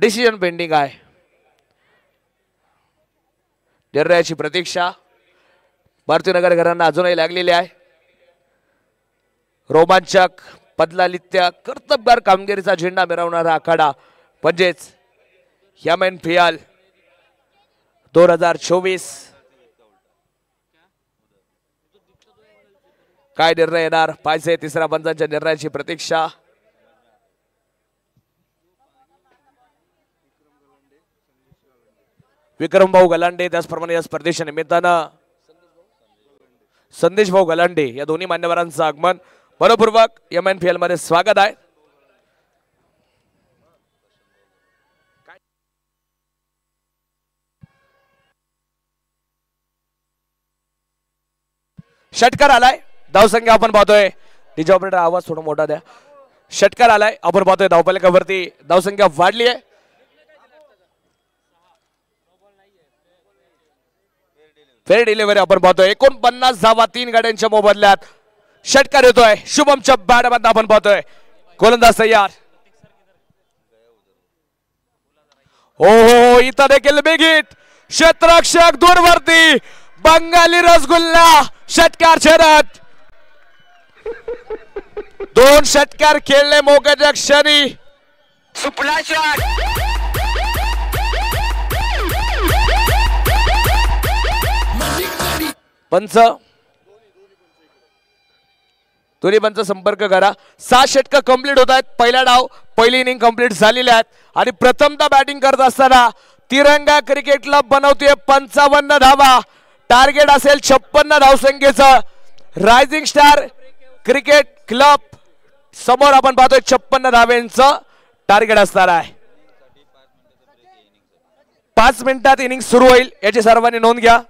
डिसिजन पेंडिंग आहे. निर्णयाची प्रतीक्षा. भारतीनगर घरांना अजूनही लागलेली आहे. रोमांचक पदलालित्य कर्तबगार कामगिरीचा झेंडा मिरवणारा आखाडा म्हणजेच यमन फियाल. दोन हजार चोवीस. काय निर्णय येणार? पाहिजे तिसऱ्या पंचांच्या निर्णयाची प्रतीक्षा. विक्रम भाऊ गलांडे त्याचप्रमाणे या स्पर्धेच्या निमित्तानं संदेश भाऊ गलांडे या दोन्ही मान्यवरांचं आगमन. मनपूर्वक एम एन पी एलमध्ये स्वागत आहे. षटकार आलाय. धावसंख्या आपण पाहतोय. डीजे ऑपरेटर आवाज थोडा मोठा द्या. षटकार आलाय. आपण पाहतोय धावपालिकावरती. धावसंख्या वाढली आहे फेर डिलिव्हरी आपण पाहतोय. एकोणपन्नास धावा तीन गाड्यांच्या मोबदल्यात. षटकार येतोय. शुभमच्या बॅट आपण पाहतोय. गोलंदाज तयार. हो हो, हो इथं देखील बिगिट क्षेत्रक्षक दूरवरती. बंगाली रसगुल्ला षटकार शरद. दोन षटकार खेळले मोगच्या क्षणी. सुपला शॉट पंच. दोन्ही पंच संपर्क करा. सहा षटक कंप्लीट होत आहेत. पहिला डाव पहिली इनिंग कंप्लीट झालेली आहेत. आणि प्रथमतः बॅटिंग करत असताना तिरंगा क्रिकेट क्लब बनवतोय पंचावन्न धावा. टार्गेट असेल छप्पन्न धावसंख्येचं रायझिंग स्टार क्रिकेट क्लब समोर आपण पाहतोय छप्पन्न धावेंचं टार्गेट असणार आहे. पाच मिनिटात इनिंग सुरू होईल. याची सर्वांनी नोंद घ्या.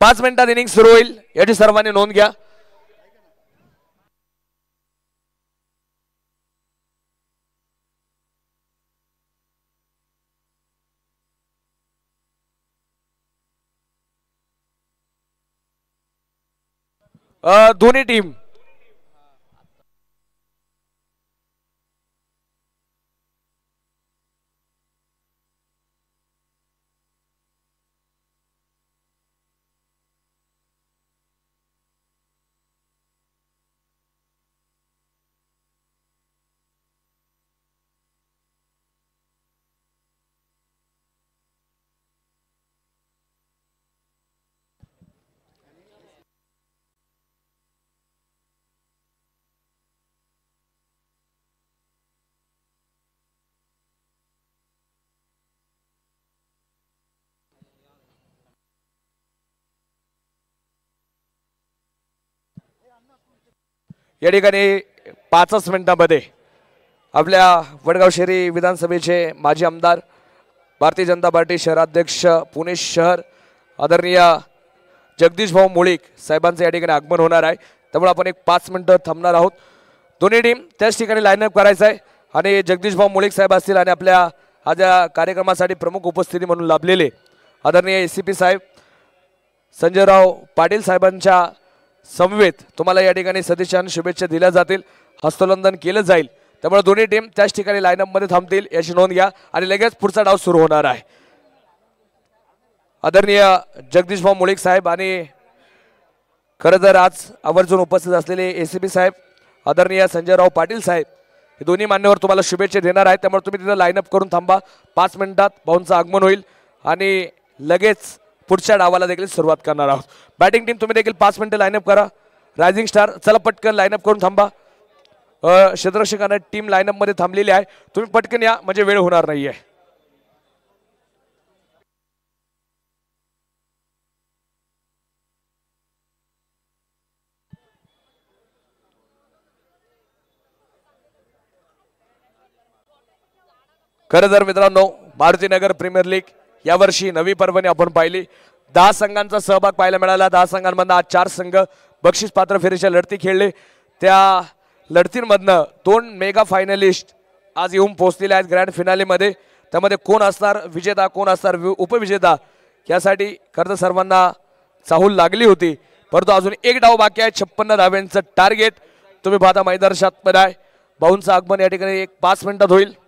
पाच मिनिटात इनिंग सुरू होईल. याची सर्वांनी नोंद घ्या. दोन्ही टीम. या ठिकाणी पाचच मिनटामध्ये आपल्या वडगाव शहरी विधानसभेचे माजी आमदार भारतीय जनता पार्टी शहराध्यक्ष पुणे शहर आदरणीय जगदीश भाऊ मुळीक साहेबांचं या ठिकाणी आगमन होणार आहे. त्यामुळे आपण एक पाच मिनटं थांबणार आहोत. दोन्ही टीम त्याच ठिकाणी लाईनअप करायचं आहे आणि जगदीश भाऊ मुळीक साहेब असतील आणि आपल्या आज या कार्यक्रमासाठी प्रमुख उपस्थिती म्हणून लाभलेले आदरणीय ए सी पी साहेब संजयराव पाटील साहेबांच्या समवेत तुम्हाला या ठिकाणी सदिच्छा शुभेच्छा दिल्या जातील. हस्तोलंदन केलं जाईल. त्यामुळे दोन्ही टीम त्याच ठिकाणी लाईनअपमध्ये थांबतील याची नोंद घ्या आणि लगेच पुढचा डाव सुरू होणार आहे. आदरणीय जगदीश भाऊ मुळीक साहेब आणि खरं तर आज आवर्जून उपस्थित असलेले ए सी बी साहेब आदरणीय संजयराव पाटील साहेब हे दोन्ही मान्यवर तुम्हाला शुभेच्छा देणार आहेत. त्यामुळे तुम्ही तिथं लाईनअप करून थांबा. पाच मिनिटात भाऊंचं आगमन होईल आणि लगेच पुढच्या डावाला देखील सुरुवात करणार आहोत. बॅटिंग टीम तुम्ही देखील पाच मिनिटं लाईनअप करा. रायझिंग स्टार चला पटकन लाईनअप करून थांबा. अ, क्षेत्ररक्षकांना टीम लाईनअपमध्ये थांबलेली आहे. तुम्ही पटकन या म्हणजे वेळ होणार नाही आहे खरं तर मित्रांनो मारुतीनगर प्रीमियर लीग यावर्षी नवी पर्वणी आपण पाहिली. दहा संघांचा सहभाग पाहायला मिळाला. दहा संघांमधनं आज चार संघ बक्षीस पात्र फेरीच्या लढती खेळले. त्या लढतींमधनं दोन मेगा फायनलिस्ट आज येऊन पोहोचलेले आहेत ग्रँड फिनालेमध्ये त्यामध्ये कोण असणार? विजेता कोण असणार? वि- उपविजेता यासाठी खरं तर सर्वांना चाहूल लागली होती. परंतु अजून एक डाव बाकी आहे. छप्पन्न धाव्यांचं टार्गेट तुम्ही पाहता मैदानात आहे. भाऊंचं आगमन या ठिकाणी एक पाच मिनिटात होईल.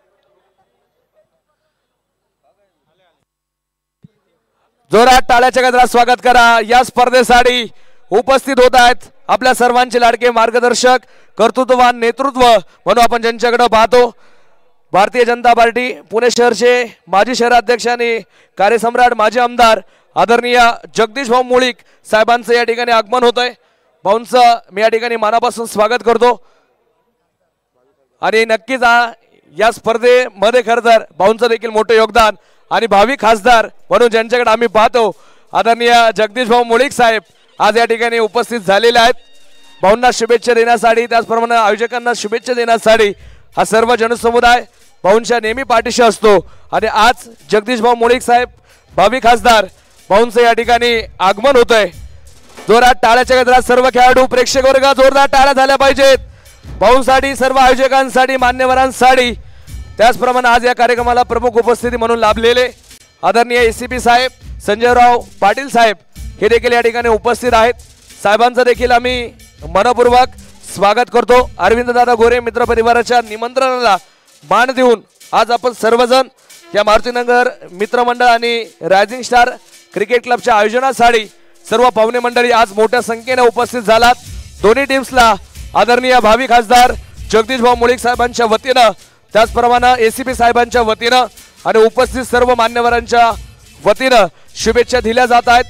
जोरात टाळ्याच्या गजरात स्वागत करा. या स्पर्धेसाठी उपस्थित होत आहेत आपल्या सर्वांचे लाडके मार्गदर्शक कर्तृत्ववान नेतृत्व म्हणून आपण ज्यांच्याकडे पाहतो. भारतीय जनता पार्टी पुणे शहरचे माजी शहराध्यक्ष आणि कार्यसम्राट माजी आमदार आदरणीय जगदीश भाऊ मुळीक साहेबांचं या ठिकाणी आगमन होत आहे भाऊंचं मी या ठिकाणी मनापासून स्वागत करतो. आणि नक्कीच या स्पर्धेमध्ये खरं तर भाऊंचं देखील मोठं योगदान आणि भावी खासदार म्हणून ज्यांच्याकडे आम्ही पाहतो आदरणीय जगदीश भाऊ मुळीक साहेब आज या ठिकाणी उपस्थित झालेले आहेत. भाऊंना शुभेच्छा देण्यासाठी त्याचप्रमाणे आयोजकांना शुभेच्छा देण्यासाठी हा सर्व जनसमुदाय भाऊंच्या नेहमी पाठीशी असतो. आणि आज जगदीश भाऊ मुळीक साहेब भावी खासदार भाऊंचं या ठिकाणी आगमन होत आहे जोरात टाळ्याच्या गजरात सर्व खेळाडू प्रेक्षक वर्ग जोरदार टाळ्या झाल्या पाहिजेत. भाऊंसाठी सर्व आयोजकांसाठी मान्यवरांसाठी त्याचप्रमाणे आज या कार्यक्रमाला प्रमुख उपस्थिती म्हणून लाभलेले आदरणीय एसीपी साहेब संजयराव पाटील साहेब हे देखील या ठिकाणी उपस्थित आहेत. साहेबांचं देखील आम्ही मनपूर्वक स्वागत करतो. अरविंद दादा गोरे मित्र परिवाराच्या निमंत्रणाला मान देऊन आज आपण सर्वजण या मारुतीनगर मित्रमंडळ आणि रायझिंग स्टार क्रिकेट क्लबच्या आयोजनासाठी सर्व पाहुणे मंडळी आज मोठ्या संख्येने उपस्थित झालात. दोन्ही टीम्सला आदरणीय भावी खासदार जगदीश भाऊ मुळीक साहेबांच्या वतीनं त्याचप्रमाणे एसीपी साहेबांच्या वतीनं आणि उपस्थित सर्व मान्यवरांच्या वतीनं शुभेच्छा दिल्या जात आहेत.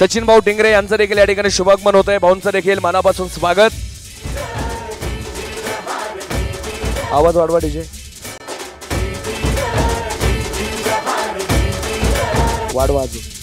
सचिन भाऊ टिंगरे यांचं देखील या ठिकाणी शुभागमन होत आहे भाऊंचं देखील मनापासून स्वागत. आवाज वाढवा डीजे. वाढवा अजून.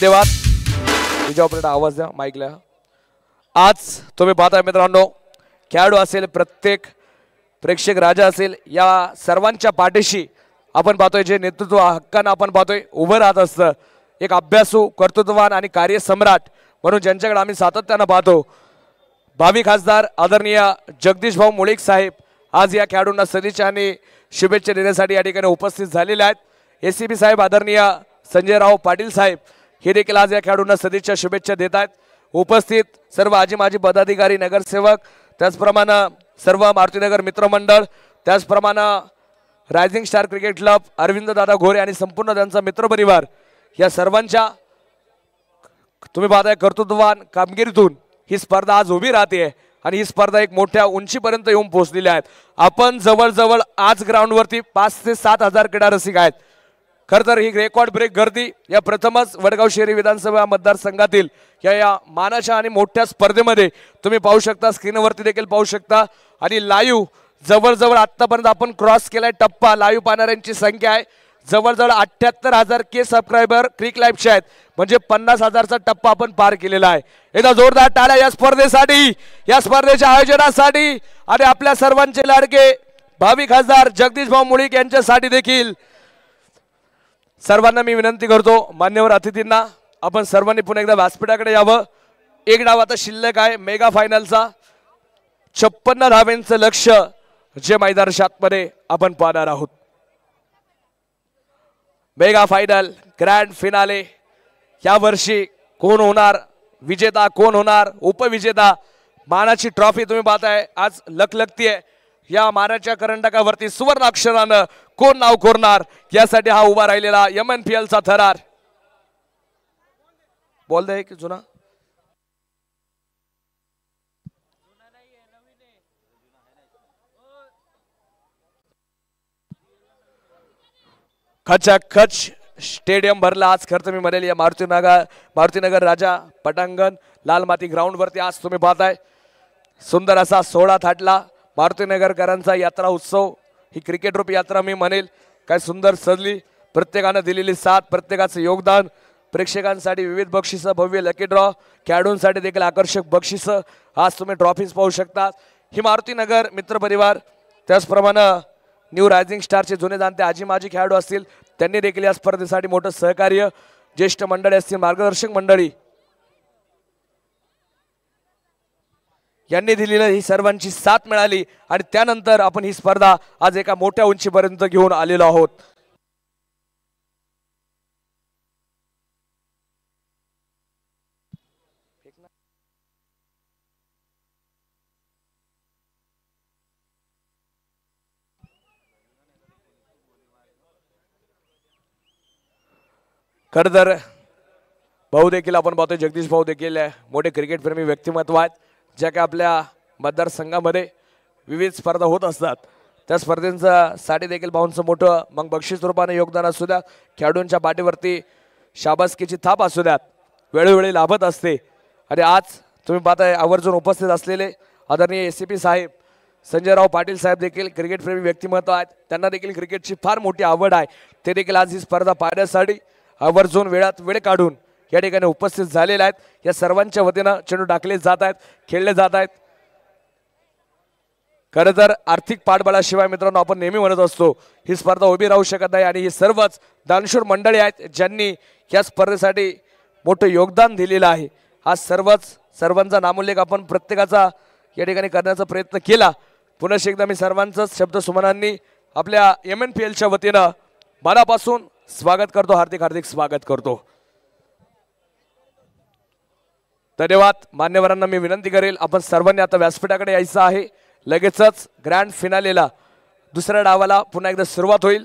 धन्यवाद. तुझ्या ऑपरेटर आवाज द्या माईकला आज तुम्ही पाहताय मित्रांनो खेळाडू असेल प्रत्येक प्रेक्षक राजा असेल या सर्वांच्या पाठीशी आपण पाहतोय जे नेतृत्व हक्कानं आपण पाहतोय उभं राहत असतं. एक अभ्यासू कर्तृत्ववान आणि कार्यसम्राट म्हणून ज्यांच्याकडे आम्ही सातत्यानं पाहतो. भावी खासदार आदरणीय जगदीश भाऊ मुळीक साहेब आज या खेळाडूंना सदिच्छा आणि शुभेच्छा देण्यासाठी या ठिकाणी उपस्थित झालेले आहेत. ए सी बी साहेब आदरणीय संजयराव पाटील साहेब हे देखील आज या खेळाडूंना सदिच्छा शुभेच्छा देत आहेत. उपस्थित सर्व आजी माजी पदाधिकारी नगरसेवक त्याचप्रमाणे सर्व मारुतीनगर मित्रमंडळ त्याचप्रमाणे rising star cricket club Arvind दादा घोरे आणि संपूर्ण त्यांचा मित्रपरिवार या सर्वांच्या तुम्ही पाहताय कर्तृत्ववान कामगिरीतून ही स्पर्धा आज उभी राहते आणि ही स्पर्धा एक मोठ्या उंचीपर्यंत येऊन पोहोचलेली आहेत. आपण जवळजवळ आज ग्राउंडवरती पाच ते सात हजार क्रीडा रसिक आहेत. खर तर ही रेकॉर्ड ब्रेक गर्दी या प्रथमच वडगाव शहरी विधानसभा मतदारसंघातील या या मानाच्या आणि मोठ्या स्पर्धेमध्ये तुम्ही पाहू शकता स्क्रीनवरती देखील पाहू शकता. आणि लाईव्ह जवळजवळ आत्तापर्यंत आपण क्रॉस केलाय टप्पा. लाईव्ह पाहणाऱ्यांची संख्या आहे. जवळजवळ अठ्ठ्याहत्तर हजार के सबस्क्रायबर क्रिक लाईव्हचे आहेत. म्हणजे पन्नास हजारचा टप्पा आपण पार केलेला आहे. एकदा जोरदार टाळ्या या स्पर्धेसाठी या स्पर्धेच्या आयोजनासाठी आणि आपल्या सर्वांचे लाडके भावी खासदार जगदीश भाऊ मुळीक यांच्यासाठी देखील सर्वांना मी विनंती करतो मान्यवर अतिथींना आपण सर्वांनी पुन्हा एकदा व्यासपीठाकडे यावं. एक डाव आता शिल्लक आहे मेगा फायनलचा. छप्पन्न धावेंचं लक्ष जे मैदानात आपण पाहणार आहोत. मेगा फायनल ग्रँड फिनाले या वर्षी कोण होणार? विजेता कोण होणार? उपविजेता मानाची ट्रॉफी तुम्ही पाहताय आज लखलखती आहे या माराच्या करंडकावरती सुवर्ण अक्षरानं कोण नाव कोरणार? यासाठी हा उभा राहिलेला एम एन पी एलचा थरार. बोल दे की जुना. खच स्टेडियम भरला. आज खर्च मी म्हणेल या मारुतीनगर मारुतीनगर राजा पटांगण लाल माती ग्राउंडवरती आज तुम्ही पाहताय. सुंदर असा सोहळा थाटला. मारुतीनगरकरांचा यात्रा उत्सव. ही क्रिकेट रूप यात्रा मी म्हणेल. काय सुंदर सजली प्रत्येकानं दिलेली साथ प्रत्येकाचं योगदान प्रेक्षकांसाठी विविध बक्षिसं भव्य लकी ड्रॉ खेळाडूंसाठी देखील आकर्षक बक्षिसं. आज तुम्ही ट्रॉफीज पाहू शकता ही मारुतीनगर मित्रपरिवार त्याचप्रमाणे न्यू रायझिंग स्टारचे जुने जाणते आजी माजी खेळाडू असतील त्यांनी देखील या स्पर्धेसाठी मोठं सहकार्य. ज्येष्ठ मंडळी असतील मार्गदर्शक मंडळी यांनी दिलेली ही सर्वांची साथ मिळाली आणि त्यानंतर आपण ही स्पर्धा आज एका मोठ्या उंचीपर्यंत घेऊन आलेलो आहोत. खरं तर भाऊ देखील आपण पाहतोय जगदीश भाऊ देखील मोठे क्रिकेटप्रेमी व्यक्तिमत्व आहेत. ज्या काही आपल्या मतदारसंघामध्ये विविध स्पर्धा होत असतात. त्या स्पर्धेंचा साठी देखील भाऊंचं मोठं मग बक्षीस रूपाने योगदान असू द्या खेळाडूंच्या पाठीवरती शाबासकीची थाप असू द्यात. वेळोवेळी लाभत असते. आणि आज तुम्ही पाहताय आवर्जून उपस्थित असलेले आदरणीय एस सी पी साहेब संजयराव पाटील साहेब देखील क्रिकेटप्रेमी व्यक्तिमत्व आहेत. त्यांना देखील क्रिकेटची फार मोठी आवड आहे. ते देखील आज ही स्पर्धा पाहण्यासाठी आवर्जून वेळात वेळ काढून या ठिकाणी उपस्थित झालेल्या आहेत. या सर्वांच्या वतीनं चेंडू टाकले जात आहेत खेळले जात आहेत. खरं तर आर्थिक पाठबळाशिवाय मित्रांनो आपण नेहमी म्हणत असतो ही स्पर्धा उभी राहू शकत नाही आणि ही सर्वच दानशूर मंडळी आहेत ज्यांनी या स्पर्धेसाठी मोठं योगदान दिलेलं आहे. हा सर्वच सर्वांचा नामोल्लेख आपण प्रत्येकाचा या ठिकाणी करण्याचा प्रयत्न केला. पुन्हा एकदा मी सर्वांचंच शब्द सुमनांनी आपल्या एम एन पी एलच्या वतीनं मनापासून स्वागत करतो हार्दिक हार्दिक स्वागत करतो. धन्यवाद. मान्यवरांना मी विनंती करेल आपण सर्वांनी आता व्यासपीठाकडे यायचं आहे. लगेचच ग्रँड फिनालेला दुसऱ्या डावाला पुन्हा एकदा सुरुवात होईल.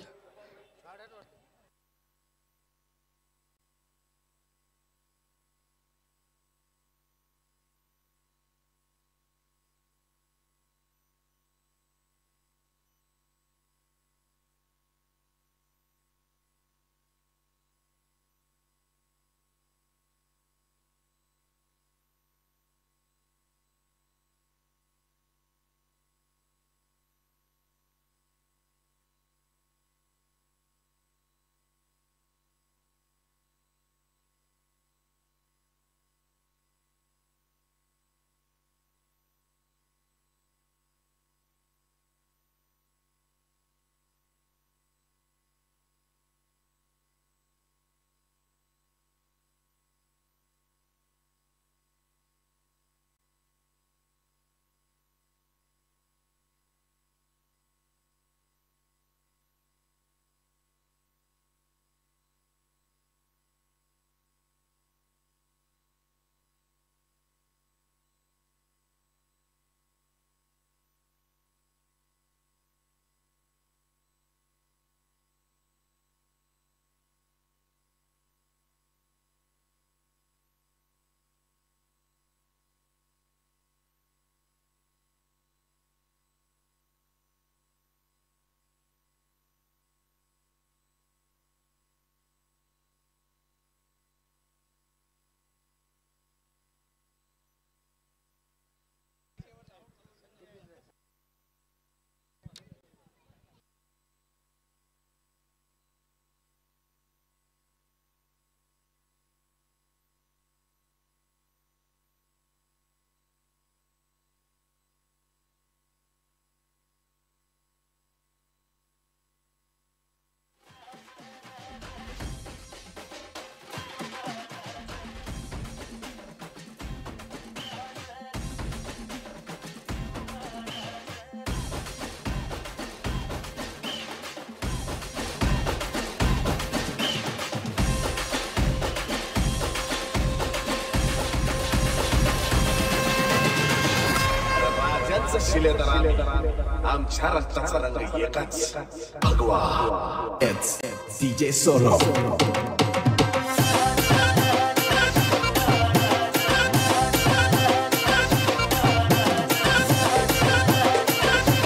It's DJ Solo.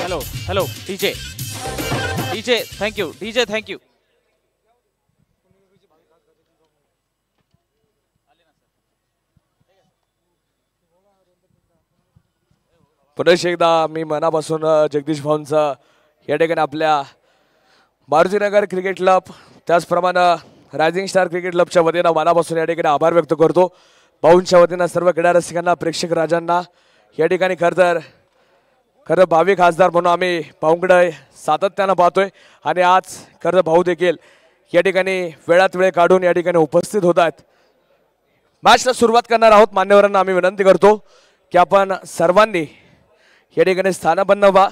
Hello, hello, DJ. DJ, thank you. DJ, thank you. पुनश एकदा मी मनापासून जगदीश भाऊंचा या ठिकाणी आपल्या मारुतीनगर क्रिकेट क्लब त्याचप्रमाणे रायझिंग स्टार क्रिकेट क्लबच्या वतीनं मनापासून या ठिकाणी आभार व्यक्त करतो. भाऊंच्या वतीनं सर्व क्रीडा रसिकांना प्रेक्षक राजांना या ठिकाणी खरं तर खरं भावी खासदार म्हणून आम्ही भाऊंकडे सातत्यानं पाहतोय. आणि आज खरं भाऊ देखील या ठिकाणी वेळात वेळ काढून या ठिकाणी उपस्थित होत आहेत. मॅचला सुरुवात करणार आहोत मान्यवरांना आम्ही विनंती करतो की आपण सर्वांनी या ठिकाणी स्थानपन्न व्हा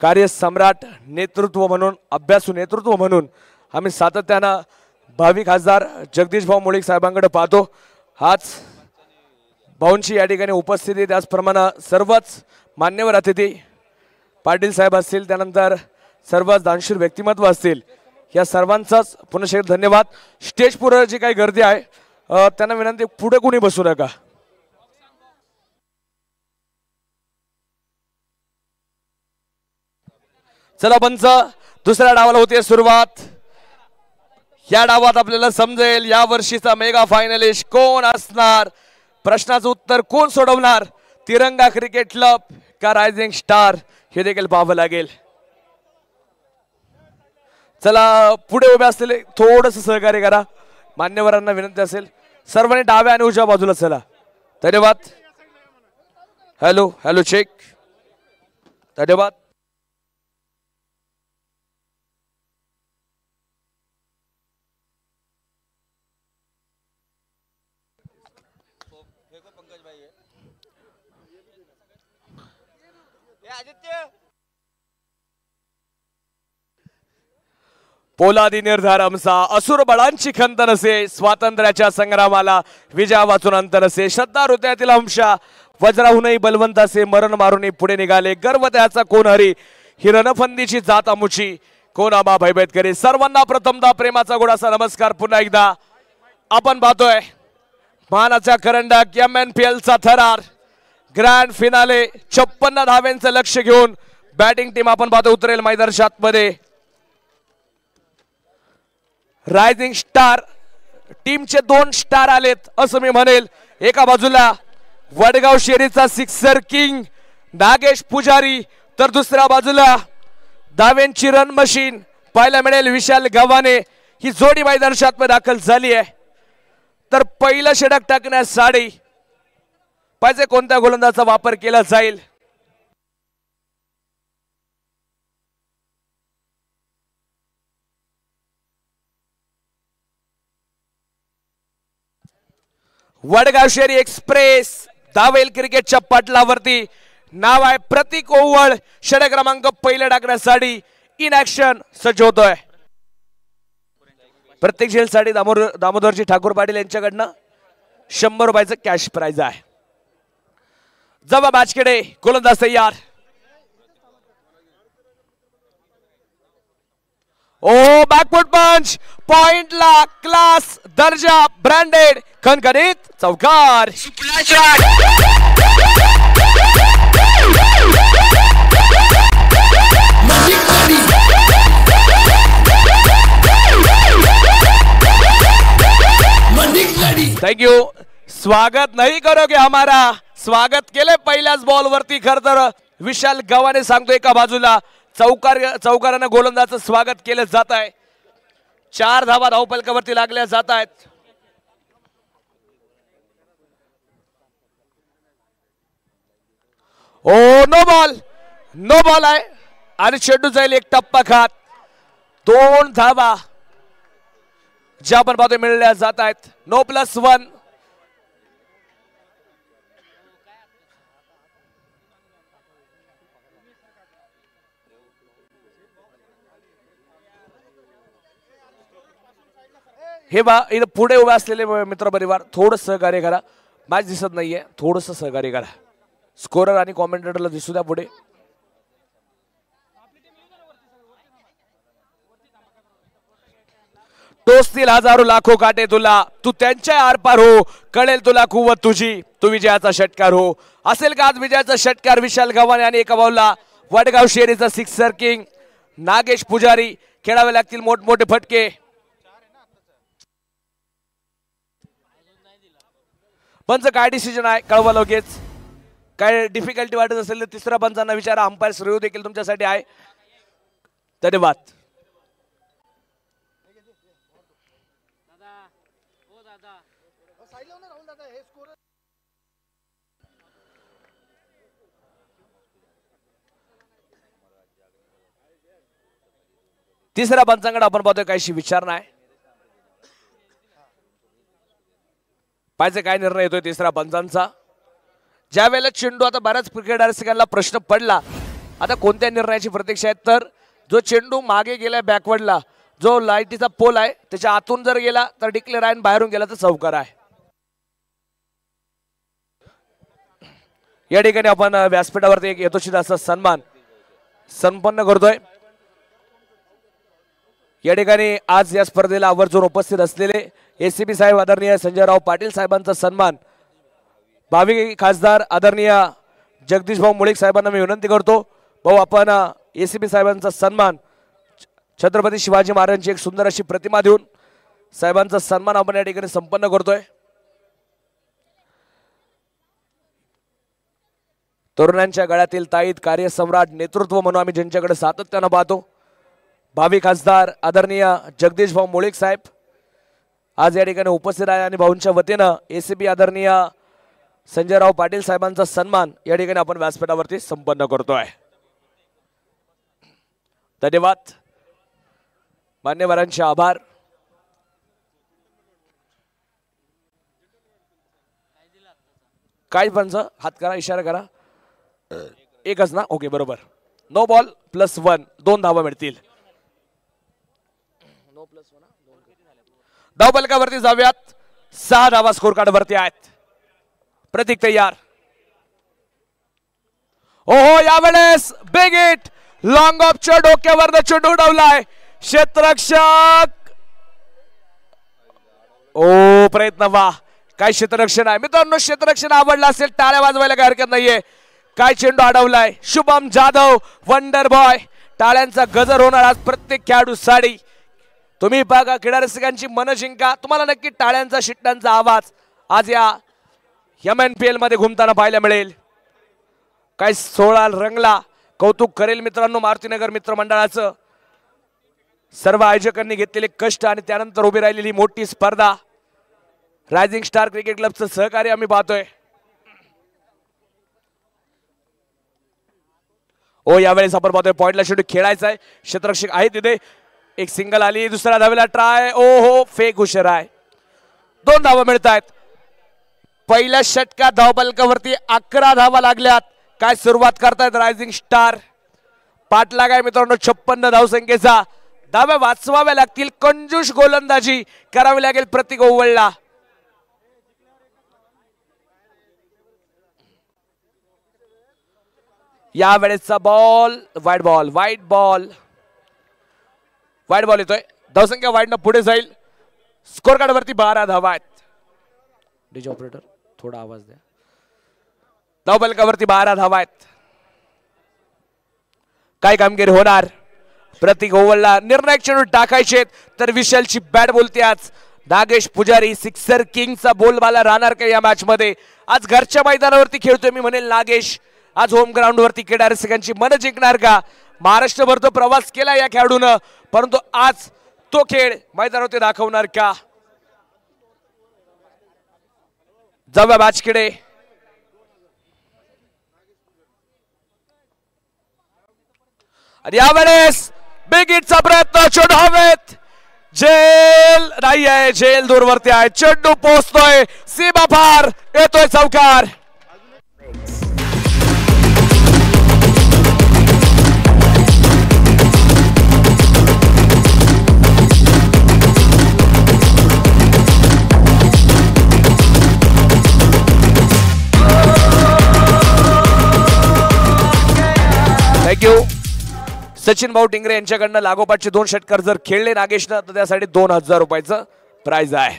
कार्यसम्राट नेतृत्व म्हणून अभ्यासू नेतृत्व म्हणून आम्ही सातत्यानं भावी खासदार जगदीश भाऊ मुळीक साहेबांकडे पाहतो. हाच भाऊंची या ठिकाणी उपस्थिती त्याचप्रमाणे सर्वच मान्यवर अतिथी पाटील साहेब असतील त्यानंतर सर्वच दानशूर व्यक्तिमत्व असतील या सर्वांचाच पुन्हा धन्यवाद. स्टेज पुढे जी काही गर्दी आहे त्यांना विनंती पुढे कुणी बसू नका. चला पंच दुसऱ्या डावाला होते सुरुवात. या डावात आपल्याला समजेल या वर्षीचा मेगा फायनलिस्ट कोण असणार? प्रश्नाचं उत्तर कोण सोडवणार? तिरंगा क्रिकेट क्लब का रायझिंग स्टार हे देखील पाहावं लागेल. चला पुढे उभे असलेले थोडस सहकार्य करा. मान्यवरांना विनंती असेल. सर्वांनी डाव्या आणि उजव्या बाजूला चला. धन्यवाद. हॅलो हॅलो चेक धन्यवाद. पोलादी निर्धारमसा असुर बळांची खंत नसे स्वातंत्र्याच्या संग्रामाला विजया वाचून अंतर असे श्रद्धा हृदयातील अंशा वज्राहूनही बलवंत असे मरण मारूनही पुढे निघाले. गर्व त्याचा कोण हरी? ही रणफंदीची जात अमुची कोण आबा भयभेद करी सर्वांना प्रथमदा प्रेमाचा गोडासा नमस्कार. पुन्हा एकदा आपण पाहतोय मानाचा करंडक एम एन पी एलचा थरार. ग्रँड फिनाले छप्पन्न धाव्यांचं लक्ष घेऊन बॅटिंग टीम आपण पाहतो उतरेल मैदानमध्ये रायझिंग स्टार टीमचे दोन स्टार आलेत असं मी म्हणेल. एका बाजूला वडगाव शेरीचा सिक्सर किंग नागेश पुजारी. तर दुसऱ्या बाजूला दावेंची रन मशीन पाहायला मिळेल विशाल गव्हाणे. ही जोडी मैदानशात दाखल झाली आहे. तर पहिलं षटक टाकण्यासाठी पाहिजे कोणत्या गोलंदाचा वापर केला जाईल? वडगाव शहरी एक्सप्रेस दावेल क्रिकेटच्या पटलावरती. नाव आहे प्रतीक ओवळ षड क्रमांक पहिल्या टाकण्यासाठी इन ऍक्शन सज्ज होतोय. प्रत्येक झेलसाठी दामोदर दामोदरजी ठाकूर पाटील यांच्याकडनं शंभर रुपयाचं कॅश प्राइज आहे. जबा बाचकडे गोलंदाज तयार. ओ बॅकफुट पंच पॉइंटला क्लास दर्जा ब्रँडेड खणखणीत चौकार Splash थँक यू स्वागत नाही करोगे हमारा. स्वागत केले पहिल्याच बॉल वरती. खर तर विशाल गव्हाने सांगतो एका बाजूला. चौकार चौकारानं गोलंदाजचं स्वागत केलं जात आहे चार धावा धावपलकावरती लागल्या जात आहेत. ओ नो बॉल नो बॉल आहे. आणि चेंडू जाईल एक टप्पा खात दोन धावा. ज्या आपण पाहतो मिळल्या जात आहेत. नो प्लस वन हे बा इथं पुढे उभे असलेले मित्र परिवार थोडं सहकार्य करा मॅच दिसत नाहीये. थोडस सहकार्य करा. स्कोरर आणि कॉमेंटेटरला दिसू द्या पुढे. टोचतील हजारो लाखो काटे तुला. तू त्यांच्या आरपार हो. कळेल तुला कुवत तुझी. तू विजयाचा षटकार हो. असेल का आज विजयाचा षटकार? विशाल गव्हाणे आणि एका बाऊला वडगाव शेरीचा सिक्सर किंग. नागेश पुजारी खेळावे लागतील मोठमोठे फटके. पंच काय डिसिजन आहे कळवा लगेच. काय डिफिकल्टी वाटत असेल तर तिसऱ्या पंचांना विचारा. अंपायर श्रेय देखील तुमच्यासाठी आहे. धन्यवाद. तिसऱ्या पंचांकडे आपण पाहतोय काहीशी विचार नाही. पाहिजे काय निर्णय येतोय तिसऱ्या पंचांचा. ज्या वेळेला चेंडू आता बऱ्याच क्रिकेट रसिकांना प्रश्न पडला. आता कोणत्या निर्णयाची प्रतीक्षा आहे तर जो चेंडू मागे गेलाय बॅकवर्डला जो लाईटीचा पोल आहे त्याच्या आतून जर गेला तर डिक्लेअर आहे आणि बाहेरून गेला तर चौकार आहे. या ठिकाणी आपण व्यासपीठावरती एक यथोचित असा सन्मान संपन्न करतोय. या ठिकाणी आज या स्पर्धेला आवर्जून उपस्थित असलेले एसीबी साहेब आदरणीय संजयराव पाटील साहेबांचा सन्मान भावी खासदार आदरणीय जगदीश भाऊ मुळीक साहेबांना मी विनंती करतो. भाऊ आपण ए सी पी साहेबांचा सन्मान छ- छत्रपती शिवाजी महाराजांची एक सुंदर अशी प्रतिमा देऊन साहेबांचा सन्मान आपण या ठिकाणी संपन्न करतोय. तरुणांच्या गळ्यातील ताईत कार्यसम्राट नेतृत्व म्हणून आम्ही ज्यांच्याकडे सातत्यानं पाहतो. भावी खासदार आदरणीय जगदीश भाऊ मुळीक साहेब आज या ठिकाणी उपस्थित आहे आणि भाऊंच्या वतीनं ए सी पी आदरणीय संजयराव पाटील साहेबांचा सन्मान या ठिकाणी आपण व्यासपीठावरती संपन्न करतोय. धन्यवाद. मान्यवरांचे आभार. काय पंच हात करा इशारा करा. एकच ना? ओके बरोबर. नो बॉल प्लस वन दोन धावा मिळतील. धावपलकावरती जाऊयात. सहा धावा स्कोर कार्ड वरती आहेत. प्रतीक तयार ओहो यावेळेस बिग इट लॉंग ऑफच्या डोक्यावर चेंडू उडवलाय क्षेत्ररक्षक. ओ प्रयत्न वा. काय क्षेत्ररक्षण आहे? मित्रांनो क्षेत्ररक्षण आवडलं असेल टाळ्या वाजवायला काय हरकत नाहीये. काय चेंडू अडवलाय? शुभम जाधव वंडर बॉय टाळ्यांचा गजर होणार आज प्रत्येक खेळाडू साडी. तुम्ही बघा क्रीडा रसिकांची मन जिंका. तुम्हाला नक्की टाळ्यांचा शिट्ट्यांचा आवाज आज या एम एन पी एलमध्ये घुमताना पाहायला मिळेल. काय सोळा रंगला कौतुक करेल मित्रांनो मारुतीनगर मित्रमंडळाचं सर्व आयोजकांनी घेतलेले कष्ट आणि त्यानंतर उभी राहिलेली मोठी स्पर्धा. रायझिंग स्टार क्रिकेट क्लबचं सहकार्य आम्ही पाहतोय. ओ यावेळेस आपण पाहतोय पॉईंटला शेवटी खेळायचा आहे. क्षेत्ररक्षक आहे तिथे. एक सिंगल आली दुसऱ्या धावेला ट्राय ओ हो फेक हुशर आहे. दोन धावा मिळत आहेत पहिल्या षटकात धावपालकावरती अकरा धावा लागल्यात. काय सुरुवात करतायत रायझिंग स्टार पाठलाग आहे मित्रांनो छप्पन्न धावसंख्येचा. धाव्या वाचवाव्या लागतील कंजूष गोलंदाजी करावी लागेल प्रतीक ओवळला. या वेळेसचा ball wide ball wide ball wide ball येतोय. धावसंख्या वाईटनं पुढे जाईल. स्कोर कार्ड वरती बारा धावा आहेत. डीजे ऑपरेटर थोडा आवाज द्या. धावबलकावरती बारा धावा आहेत. काय कामगिरी होणार? प्रतीक ओव्हरला निर्णायक चेंडू टाकायचे तर विशालची बॅट बोलते आज. नागेश पुजारी सिक्सर किंगचा बोलबाला राहणार का या मॅच मध्ये आज घरच्या मैदानावरती खेळतोय मी म्हणेल नागेश. आज होम ग्राउंड वरती क्रीडा मन जिंकणार का? महाराष्ट्रभर तो प्रवास केला या खेळाडूनं. परंतु आज तो खेळ मैदानावरती दाखवणार का? जाऊया मॅचकडे आणि यावेळेस बिग प्रयत्न चेंडू हवेत जेल नाही आहे जेल दूरवरती आहे. चेंडू पोहोचतोय सीमा फार येतोय चौकार. थँक्यू. सचिन भाऊ टिंगरे यांच्याकडनं लागोपाठचे दोन षटकार जर खेळले नागेशनं तर त्यासाठी दोन हजार रुपयाचं प्राइज आहे.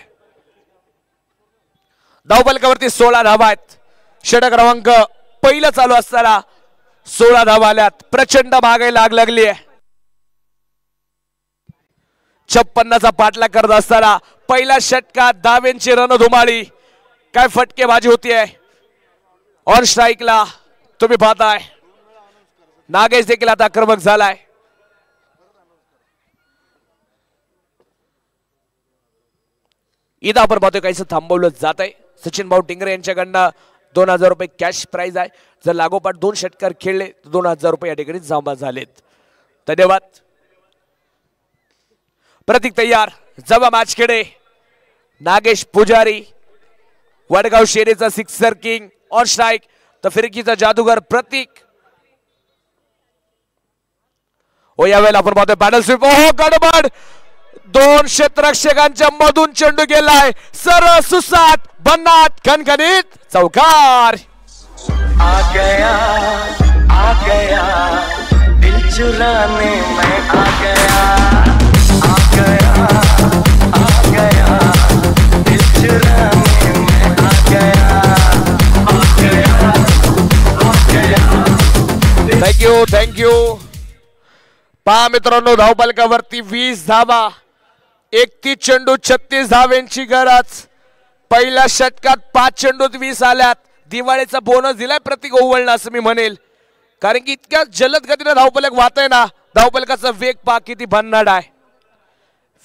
धावपलकावरती सोळा धावा आहेत. षटक क्रमांक पहिलं चालू असताना सोळा धावा आल्यात. प्रचंड महागाई लाग लागली आहे. छप्पन्नाचा पाठलाग करत असताना पहिल्या षटकात दावेंची रणधुमाळी. काय फटकेबाजी होतीये. ऑन स्ट्राईकला तुम्ही पाहताय. नागेश देखील आता आक्रमक झालाय. इथं आपण पाहतोय काहीसं थांबवलं जात आहे सचिन भाऊ टिंगरे यांच्याकडनं दोन हजार रुपये कॅश प्राइज आहे. जर लागोपाठ दोन षटकार खेळले तर दोन हजार रुपये या ठिकाणी जमा झालेत. धन्यवाद. प्रतीक तयार जवा माचखेडे नागेश पुजारी वडगाव शेरेचा सिक्सर किंग ऑन स्ट्राईक तर फिरकीचा जादूगर प्रतीक ओ यावेळेला आपण पाहतोय पॅनल स्वीप ओहो गडबड! दोन क्षेत्ररक्षकांच्या मधून चेंडू गेलाय. सरळ सुसाट भन्नाट खणखणीत चौकार आ गया आ गया दिल चुराने मैं आ गया. आ गया आ गया दिल चुराने मैं आ गया. आ गया आ गया थँक्यू थँक्यू पहा मित्रांनो धावपालकावरती वीस धावा. एकतीस चेंडू छत्तीस धावेंची गरज. पहिल्या षटकात पाच चेंडूत वीस आल्यात. दिवाळीचा बोनस दिलाय प्रतीक ओवळणं असं मी म्हणेल. कारण की इतक्या जलद गतीने धावपलक वाहत आहे ना धावपलकाचा वेग पा किती भन्नाट आहे.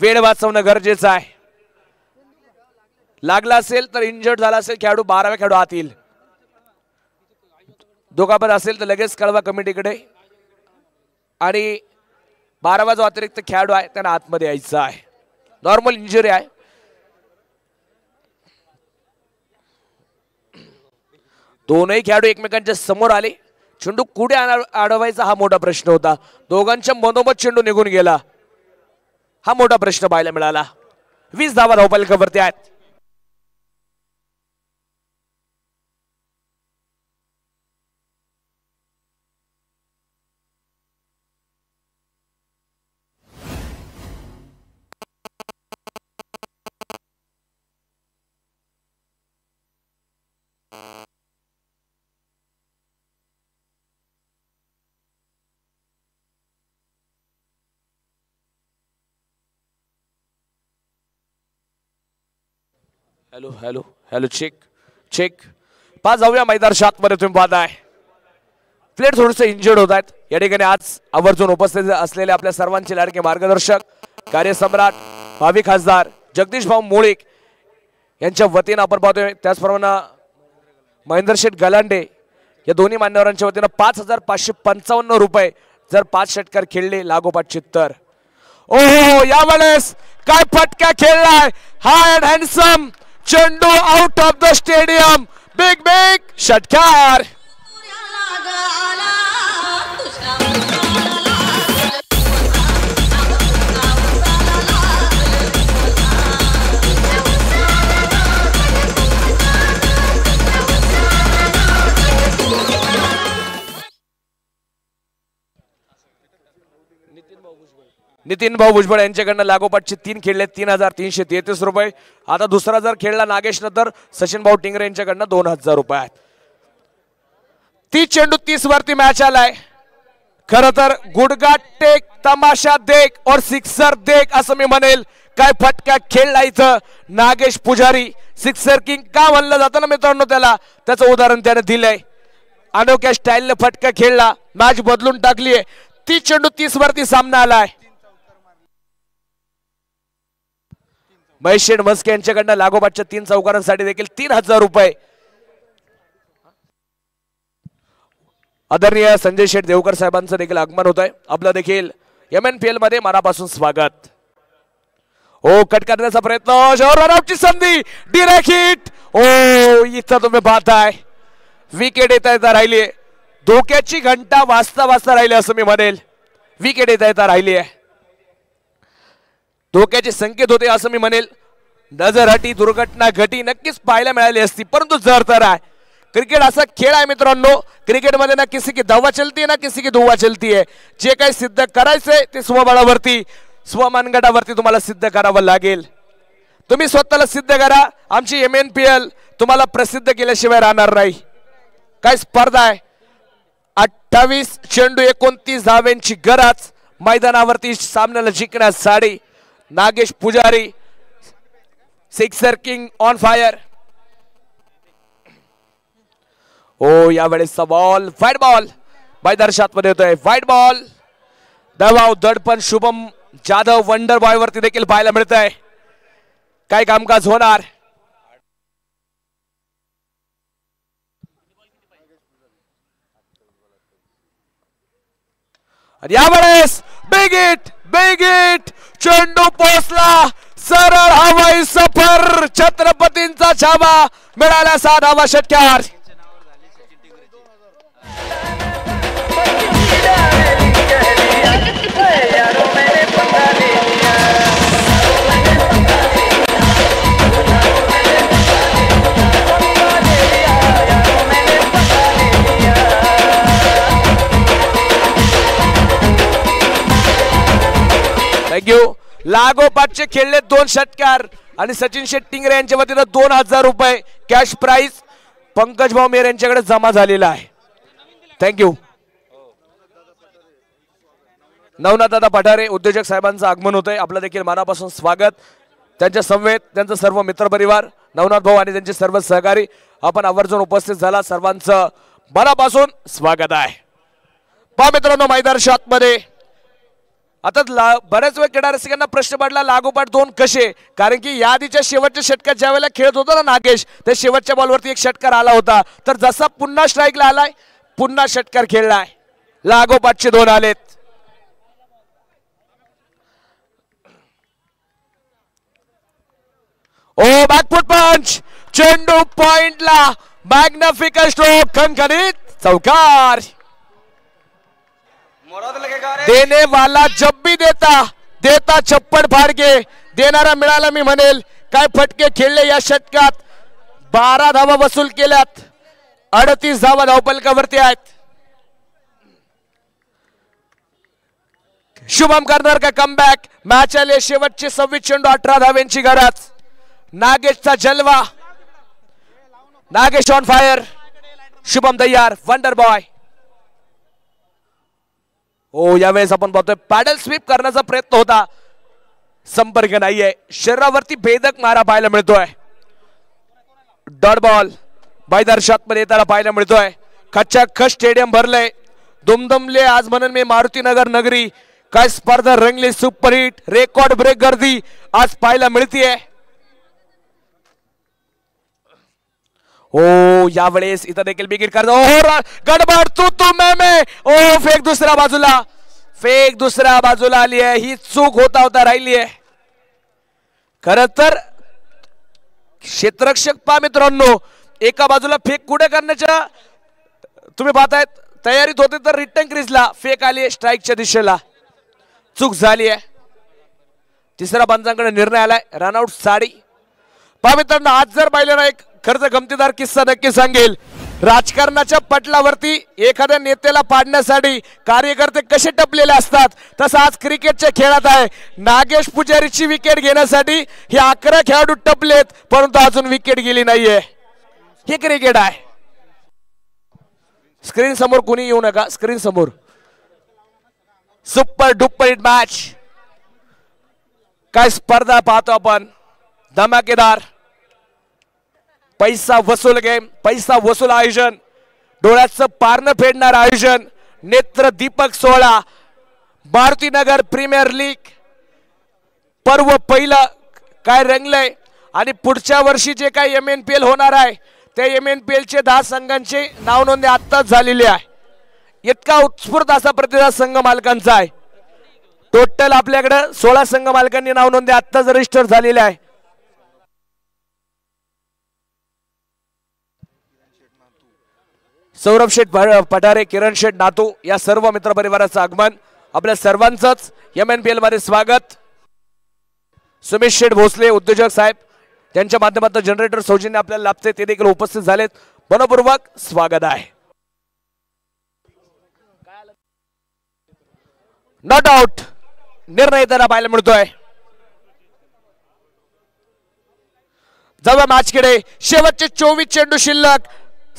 वेळ वाचवणं गरजेचं आहे. लागला असेल तर इंजर्ड झाला असेल खेळाडू बाराव्या खेळाडू आत येईल. दोघापत असेल तर लगेच कळवा कमिटीकडे. आणि बारावा जो अतिरिक्त खेळाडू आहे त्यांना आतमध्ये यायचं आहे. नॉर्मल इंजुरी आहे. दोनही खेळाडू एकमेकांच्या समोर आले. चेंडू कुठे अडवायचा हा मोठा प्रश्न होता. दोघांच्या मनोमत चेंडू निघून गेला. हा मोठा प्रश्न पाहायला मिळाला. वीस धावा धावपालकावरती आहेत. Hello hello hello check check पाच जाऊया मैदान शातमध्ये तुम्ही पाहताय प्लेट थोडेसे इंजर्ड होत आहेत. या ठिकाणी आज आवर्जून उपस्थित असलेले आपल्या सर्वांचे लाडके मार्गदर्शक कार्यसम्राट भावी खासदार जगदीश भाऊ मोळीक यांच्या वतीनं आपण पाहतोय. त्याचप्रमाणे महेंद्र शेठ गलांडे या दोन्ही मान्यवरांच्या वतीनं पाच हजार पाचशे पंचावन्न रुपये जर पाच षटकार खेळले लागोपाठ चित्तर. ओ हो यावेळेस काय फटका खेळलाय? High and handsome Chandu out of the stadium. Big, big Shatkar. Nitin भाऊ भुजबळ यांच्याकडनं लागोपाठचे तीन खेळले तीन हजार तीनशे तेहतीस रुपये. आता दुसरा जर खेळला नागेशनं तर सचिन भाऊ टिंगरे यांच्याकडनं दोन हजार रुपये आहेत. ती चेंडू तीस वरती मॅच आलाय. खर तर गुडगा टेक तमाशा देख और सिक्सर देख असं मी म्हणेल. काय फटका खेळला इथं नागेश पुजारी. सिक्सर किंग का म्हणलं जातं ना मित्रांनो त्याला? त्याचं उदाहरण त्याने दिलंय. अनोख्या स्टाईलने फटका खेळला. मॅच बदलून टाकलीये. ती चेंडू तीस वरती सामना आलाय. महेश शेठ मस्के यांच्याकडनं लागोपाठच्या तीन चौकारांसाठी देखील तीन हजार रुपये. आदरणीय संजय शेठ देवकर साहेबांचं देखील आगमन होत आहे आपलं देखील एम एन पी एलमध्ये मनापासून स्वागत. ओ कट करण्याचा प्रयत्न. रनआउटची संधी. डिरेक्ट हिट ओ इथं तुम्ही पाहताय. विकेट येता येता राहिली धोक्याची घंटा वाजता वाजता राहिली असं मी म्हणेल. विकेट येता येता राहिली आहे धोक्याचे संकेत होते असं मी म्हणेल. नजर हटी दुर्घटना घटी नक्कीच पाहायला मिळाली असती परंतु जर तर आहे. क्रिकेट असा खेळ आहे मित्रांनो क्रिकेटमध्ये ना किसी की दवा चलती है ना किसी की दुवा चलती आहे जे काही सिद्ध करायचंय ते स्वबळावरती स्वमानगटावरती तुम्हाला सिद्ध करावं लागेल. तुम्ही स्वतःला सिद्ध करा. आमची एम एन पी एल तुम्हाला प्रसिद्ध केल्याशिवाय राहणार नाही. काय स्पर्धा आहे? अठ्ठावीस चेंडू एकोणतीस धाव्यांची गरज. मैदानावरती सामन्याला जिंकण्यासाठी Nagesh Pujari sixer king on fire ओ यावेळेसचा बॉल व्हाईट बॉल मैदानमध्ये होतोय व्हाईट बॉल दबाव दडपण शुभम जाधव वंडर बॉय वरती देखील पाहायला मिळत आहे काय कामकाज होणार? आणि यावेळेस बिग इट बिग चेंडू पोहोचला. सरळ हवाई सफर. छत्रपतींचा छावा. मिळाला सात धावा षटकार थँक्यू. लागोपाठचे खेळले दोन षटकार. आणि सचिन शेट्टिंगरे यांच्या वतीनं दोन हजार रुपये कॅश प्राईज पंकज भाऊ मेर यांच्याकडे जमा झालेला आहे. थँक्यू नवनाथ दादा पठारे उद्योजक साहेबांचं आगमन होतंय. आपलं देखील मनापासून स्वागत. त्यांच्या समवेत त्यांचं सर्व मित्रपरिवार नवनाथ भाऊ आणि त्यांचे सर्व सहकारी आपण आवर्जून उपस्थित झाला. सर्वांचं मनापासून स्वागत आहे. पहा मित्रांनो मैदानमध्ये आता ला बऱ्याच वेळ क्रीडा रसिकांना प्रश्न पडला लागोपाठ दोन कसे? कारण की या आधीच्या शेवटच्या षटकात ज्या वेळेला खेळत होता ना नागेश त्या शेवटच्या बॉलवरती एक षटकार आला होता. तर जसा पुन्हा स्ट्राईकला आलाय पुन्हा षटकार खेळलाय. लागोपाठचे दोन आलेत. ओ बॅकफुट पंच चेंडू पॉइंटला मॅग्निफिकल स्ट्रोक खनखनीत चौकार! देने वाला जब भी देता देता छप्पड फाडके देणारा मिळाला मी म्हणेल काय फटके खेळले या षटकात? बारा धावा वसूल केल्यात अडतीस धावा धावपलकावरती आहेत. शुभम करणार का कमबॅक मॅच आले शेवटचे सव्वीस चेंडू अठरा धाव्यांची गरज. नागेशचा जलवा. नागेश ऑन फायर शुभम दय्यार वंडर बॉय हो यावेळेस आपण पाहतोय पॅडल स्वीप करण्याचा प्रयत्न होता. संपर्क नाहीये. शरीरावरती भेदक मारा पाहायला मिळतोय. डॉट बॉल बायदार शॉटमध्ये येताना पाहायला मिळतोय. खच्च्या खच स्टेडियम भरलंय. दुमदमले आज म्हणून मी मारुती नगर. नगरी काय स्पर्धा रंगली सुपरहिट रेकॉर्ड ब्रेक गर्दी आज पाहायला मिळतीये. हो यावेळेस इथं देखील बिगिट करतो. ओ हो, गडबड तू तू मे मे. ओ हो, फेक दुसऱ्या बाजूला. फेक दुसऱ्या बाजूला आली आहे. ही चूक होता होता राहिली आहे. खर तर क्षेत्ररक्षक पा मित्रांनो एका बाजूला फेक कुठे करण्याच्या तुम्ही पाहतायत तयारीत होते तर रिटर्न क्रीजला फेक आली आहे स्ट्राईकच्या दिशेला. चूक झाली आहे. तिसऱ्या पंचांकडे निर्णय आलाय. रनआउट साडी. पा मित्रांनो आज जर पाहिलं ना एक खरंच गमतीदार किस्सा नक्की सांगेल. राजकारणाच्या पटलावरती एखाद्या नेत्याला पाडण्यासाठी कार्यकर्ते कसे टपलेले असतात तसं आज क्रिकेटच्या खेळात आहे. नागेश पुजारीची विकेट घेण्यासाठी हे अकरा खेळाडू टपलेत परंतु अजून विकेट गेली नाहीये. हे क्रिकेट आहे. स्क्रीन समोर कुणी येऊ नका. स्क्रीन समोर. सुपर डुप्पर इट मॅच काय स्पर्धा पाहतो आपण. धमाकेदार. पैसा वसूल गेम पैसा वसूल आयोजन. डोळ्याचं पारणं फेडणार आयोजन. नेत्र दीपक सोहळा भारतीनगर प्रीमियर लीग. पर्व पहिलं काय रंगलंय आणि पुढच्या वर्षी जे काही एम एन पी एल होणार आहे त्या एम एन पी एलचे दहा संघांची नाव नोंदणी आत्ताच झालेली आहे. इतका उत्स्फूर्त असा प्रतिसाद संघ मालकांचा आहे. टोटल आपल्याकडं सोळा संघ मालकांनी नाव नोंदणी आत्ताच रजिस्टर झालेले आहे. सौरभ शेठ पठारे किरण शेठ नातू या सर्व मित्रपरिवाराचं आगमन. आपल्या सर्वांचंच एम एन पी एलमध्ये स्वागत. सुमेश शेठ भोसले उद्योजक साहेब त्यांच्या माध्यमातून जनरेटर सौजन्य आपल्याला लाभते ते देखील उपस्थित झालेत. मनपूर्वक स्वागत आहे. नॉट आउट निर्णय त्यांना पाहायला मिळतोय. जवळ माचकिडे शेवटचे चोवीस चेंडू शिल्लक.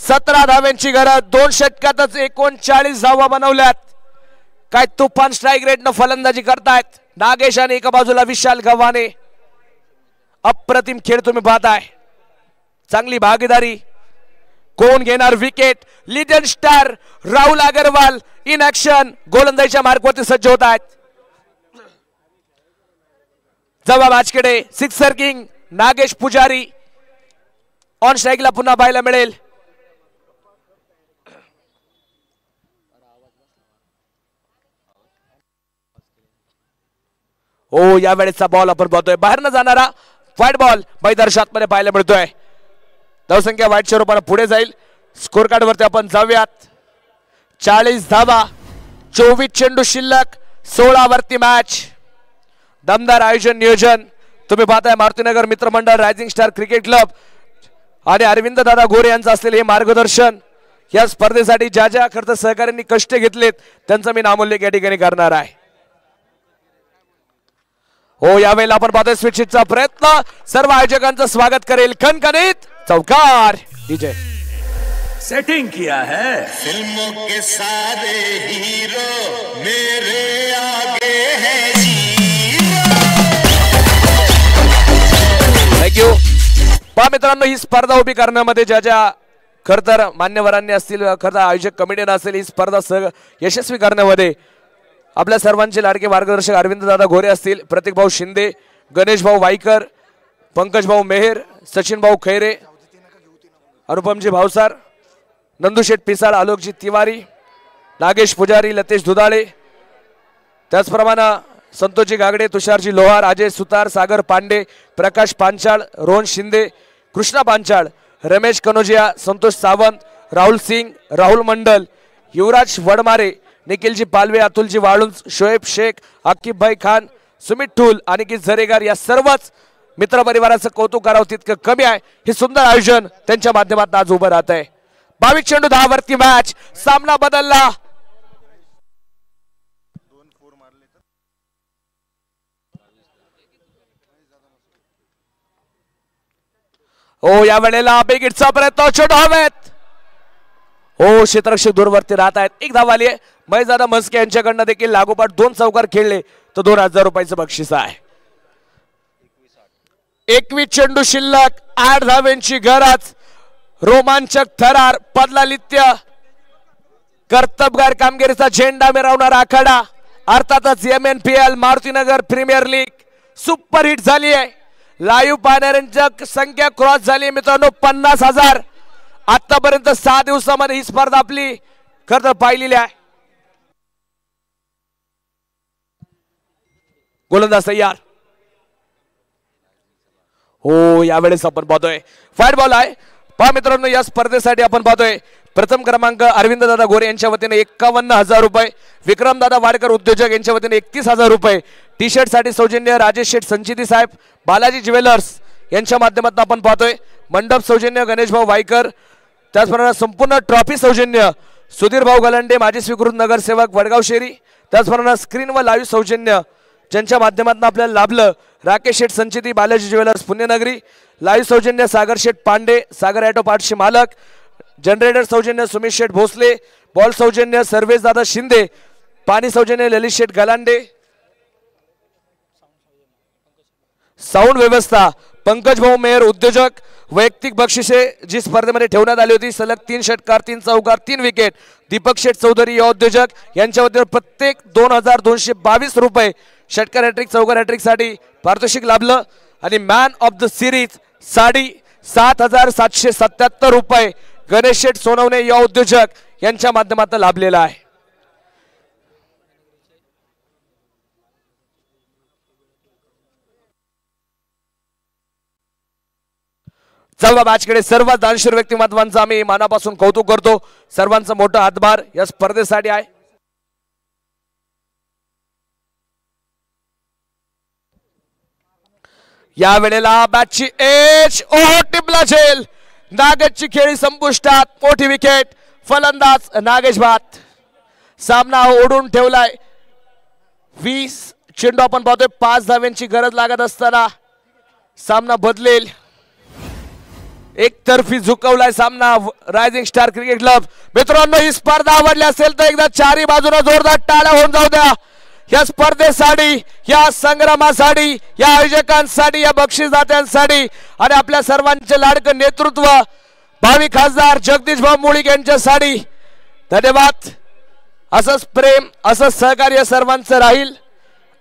सतरा धाव्यांची गरज दोन षटकातच एकोणचाळीस धावा बनवल्यात. काय तुफान स्ट्राईक रेटनं फलंदाजी करतायत. नागेश आणि एका बाजूला विशाल गव्हाणे. अप्रतिम खेळ तुम्ही पाहताय. चांगली भागीदारी. कोण घेणार wicket legend star Rahul Agarwal in action गोलंदाजीच्या मार्गवरती सज्ज होत आहेत जवळ मॅचकडे सिक्सर किंग नागेश पुजारी. ऑन स्ट्राईकला पुन्हा पाहायला मिळेल. हो या वेळेचा बॉल आपण पाहतोय. बाहेर न जाणारा व्हाईट बॉल मैदानात मध्ये पाहायला मिळतोय. धावसंख्या वाईटच्या रूपाने पुढे जाईल. स्कोर कार्ड वरती आपण जाऊयात. चाळीस धावा चोवीस चेंडू शिल्लक सोळा वरती मॅच दमदार आयोजन नियोजन. तुम्ही पाहताय मारुतीनगर मित्रमंडळ रायझिंग स्टार क्रिकेट क्लब आणि अरविंद दादा गोरे यांचं असलेले हे मार्गदर्शन. या स्पर्धेसाठी ज्या ज्या खर्च सहकार्यांनी कष्ट घेतलेत त्यांचं मी नामोल्लेख या ठिकाणी करणार आहे. हो यावेळेला आपण पाहतोय स्विचिटचा प्रयत्न. सर्व आयोजकांचं स्वागत करेल खनखनीत चौकार. डीजे सेटिंग किया है। फिल्मों के सारे हीरो मेरे आगे हैं थँक्यू पहा मित्रांनो ही स्पर्धा उभी करण्यामध्ये ज्या ज्या खर तर मान्यवरांनी असतील खरं तर आयोजक कमिटीनं असेल ही स्पर्धा सह यशस्वी करण्यामध्ये आपल्या सर्वांचे लाडके मार्गदर्शक अरविंद दादा घोरे असतील प्रतीक भाऊ शिंदे गणेश भाऊ वाईकर पंकज भाऊ मेहेर सचिन भाऊ खैरे अनुपमजी भावसार नंदुशेठ पिसाळ आलोकजी तिवारी नागेश पुजारी लतेश दुधाळे त्याचप्रमाणे संतोषजी गागडे तुषारजी लोहार अजय सुतार सागर पांडे प्रकाश पांचाळ रोहन शिंदे कृष्णा पांचाळ रमेश कनोजिया संतोष सावंत राहुल सिंग राहुल मंडल युवराज वडमारे निखिलजी पालवे अतुलजी वाळुंज शोएब शेख आकिबभाई खान सुमित ठूल अनिकेत झरेगार या सर्वच मित्रपरिवाराचं कौतुक करावं तितकं कमी आहे. हे सुंदर आयोजन त्यांच्या माध्यमात आज उभं राहत आहे बावीस चेंडू दहा वरती मॅच सामना बदलला. हो या वेळेला बेगिटचा प्रयत्न छोटा हवेत. हो क्षेत्ररक्षक दूरवरती राहत आहेत. एक धाव आली आहे. महेशदादा म्हस्के यांच्याकडनं देखील लागोपाठ दोन चौकार खेळले तर दोन हजार रुपयाचं बक्षीस आहे. एकवीस चेंडू शिल्लक आठ धाव्यांची गरज रोमांचक थरार पदलालित्य. कर्तबगार कामगिरीचा झेंडा मिरवणारा आखाडा अर्थातच M N P L Marutinagar premier league super hit झाली आहे लाईव्ह पाहणाऱ्यांची संख्या क्रॉस झाली आहे मित्रांनो पन्नास हजार. आतापर्यंत सहा दिवसामध्ये ही स्पर्धा आपली खर तर पाहिलेली आहे. गोलंदाज तयार. हो यावेळेस आपण पाहतोय. फाईट बॉल आहे. पहा मित्रांनो या स्पर्धेसाठी आपण पाहतोय. प्रथम क्रमांक अरविंद दादा गोरे यांच्या वतीने एक्कावन्न हजार रुपये. विक्रम दादा वाडकर उद्योजक यांच्या वतीने एकतीस हजार रुपये. टी शर्टसाठी सौजन्य राजेश शेठ संचिती साहेब बालाजी ज्वेलर्स यांच्या माध्यमातून आपण पाहतोय. मंडप सौजन्य गणेश भाऊ वायकर त्याचप्रमाणे संपूर्ण ट्रॉफी सौजन्य. सुधीर भाऊ गलांडे माजी स्वीकृत नगरसेवक वडगाव शेरी. त्याचप्रमाणे स्क्रीन व लाईव्ह सौजन्य. ज्यांच्या माध्यमातून आपल्याला लाभलं राकेश शेठ संचिती बालाजी ज्वेलर्स पुण्यनगरी. लाईव्ह सौजन्य सागर शेठ पांडे सागर ॲटो पार्टचे मालक. जनरेटर सौजन्य सुमित शेठ भोसले. बॉल सौजन्य सर्वेश दादा शिंदे. पाणी सौजन्य ललित शेठ गलांडे साऊंड व्यवस्था. पंकज भाऊ मेयर उद्योजक. वैयक्तिक बक्षिसे जी स्पर्धेमध्ये ठेवण्यात आली होती सलग तीन षटकार तीन चौकार तीन विकेट दीपक शेठ चौधरी या उद्योजक यांच्याबद्दल प्रत्येक दोन हजार दोनशे बावीस रुपये षटकार हॅट्रिक चौकार हॅट्रिकसाठी पारितोषिक लाभलं. आणि man of the series sari सात हजार सातशे सत्याहत्तर रुपये गणेश शेठ सोनवणे या उद्योजक यांच्या माध्यमातून लाभलेला आहे. चौदा मॅचकडे सर्व दानशूर व्यक्तिमत्वांचं आम्ही मनापासून कौतुक करतो. सर्वांचा मोठा हातभार या स्पर्धेसाठी आहे. या वेळेला बॅटची एच ओ टिपला झेल. नागेशची खेळी संपुष्टात. मोठी विकेट फलंदाज नागेश भात. सामना ओढून ठेवलाय. वीस चेंडू आपण पाहतोय. पाच धाव्यांची गरज लागत असताना सामना बदलेल. एकतर्फी झुकवलाय सामना रायझिंग स्टार क्रिकेट क्लब मित्रांनो ही स्पर्धा आवडली असेल तर एकदा चारी बाजूला जोरदार टाळ्या होऊन जाऊ द्या. या स्पर्धेसाठी या संग्रामासाठी या आयोजकांसाठी या बक्षीसदात्यांसाठी आणि आपल्या सर्वांचे लाडकं नेतृत्व भावी खासदार जगदीश भाऊ मुळीक यांच्यासाठी धन्यवाद. असंच प्रेम असंच सहकार्य सर्वांचं राहील.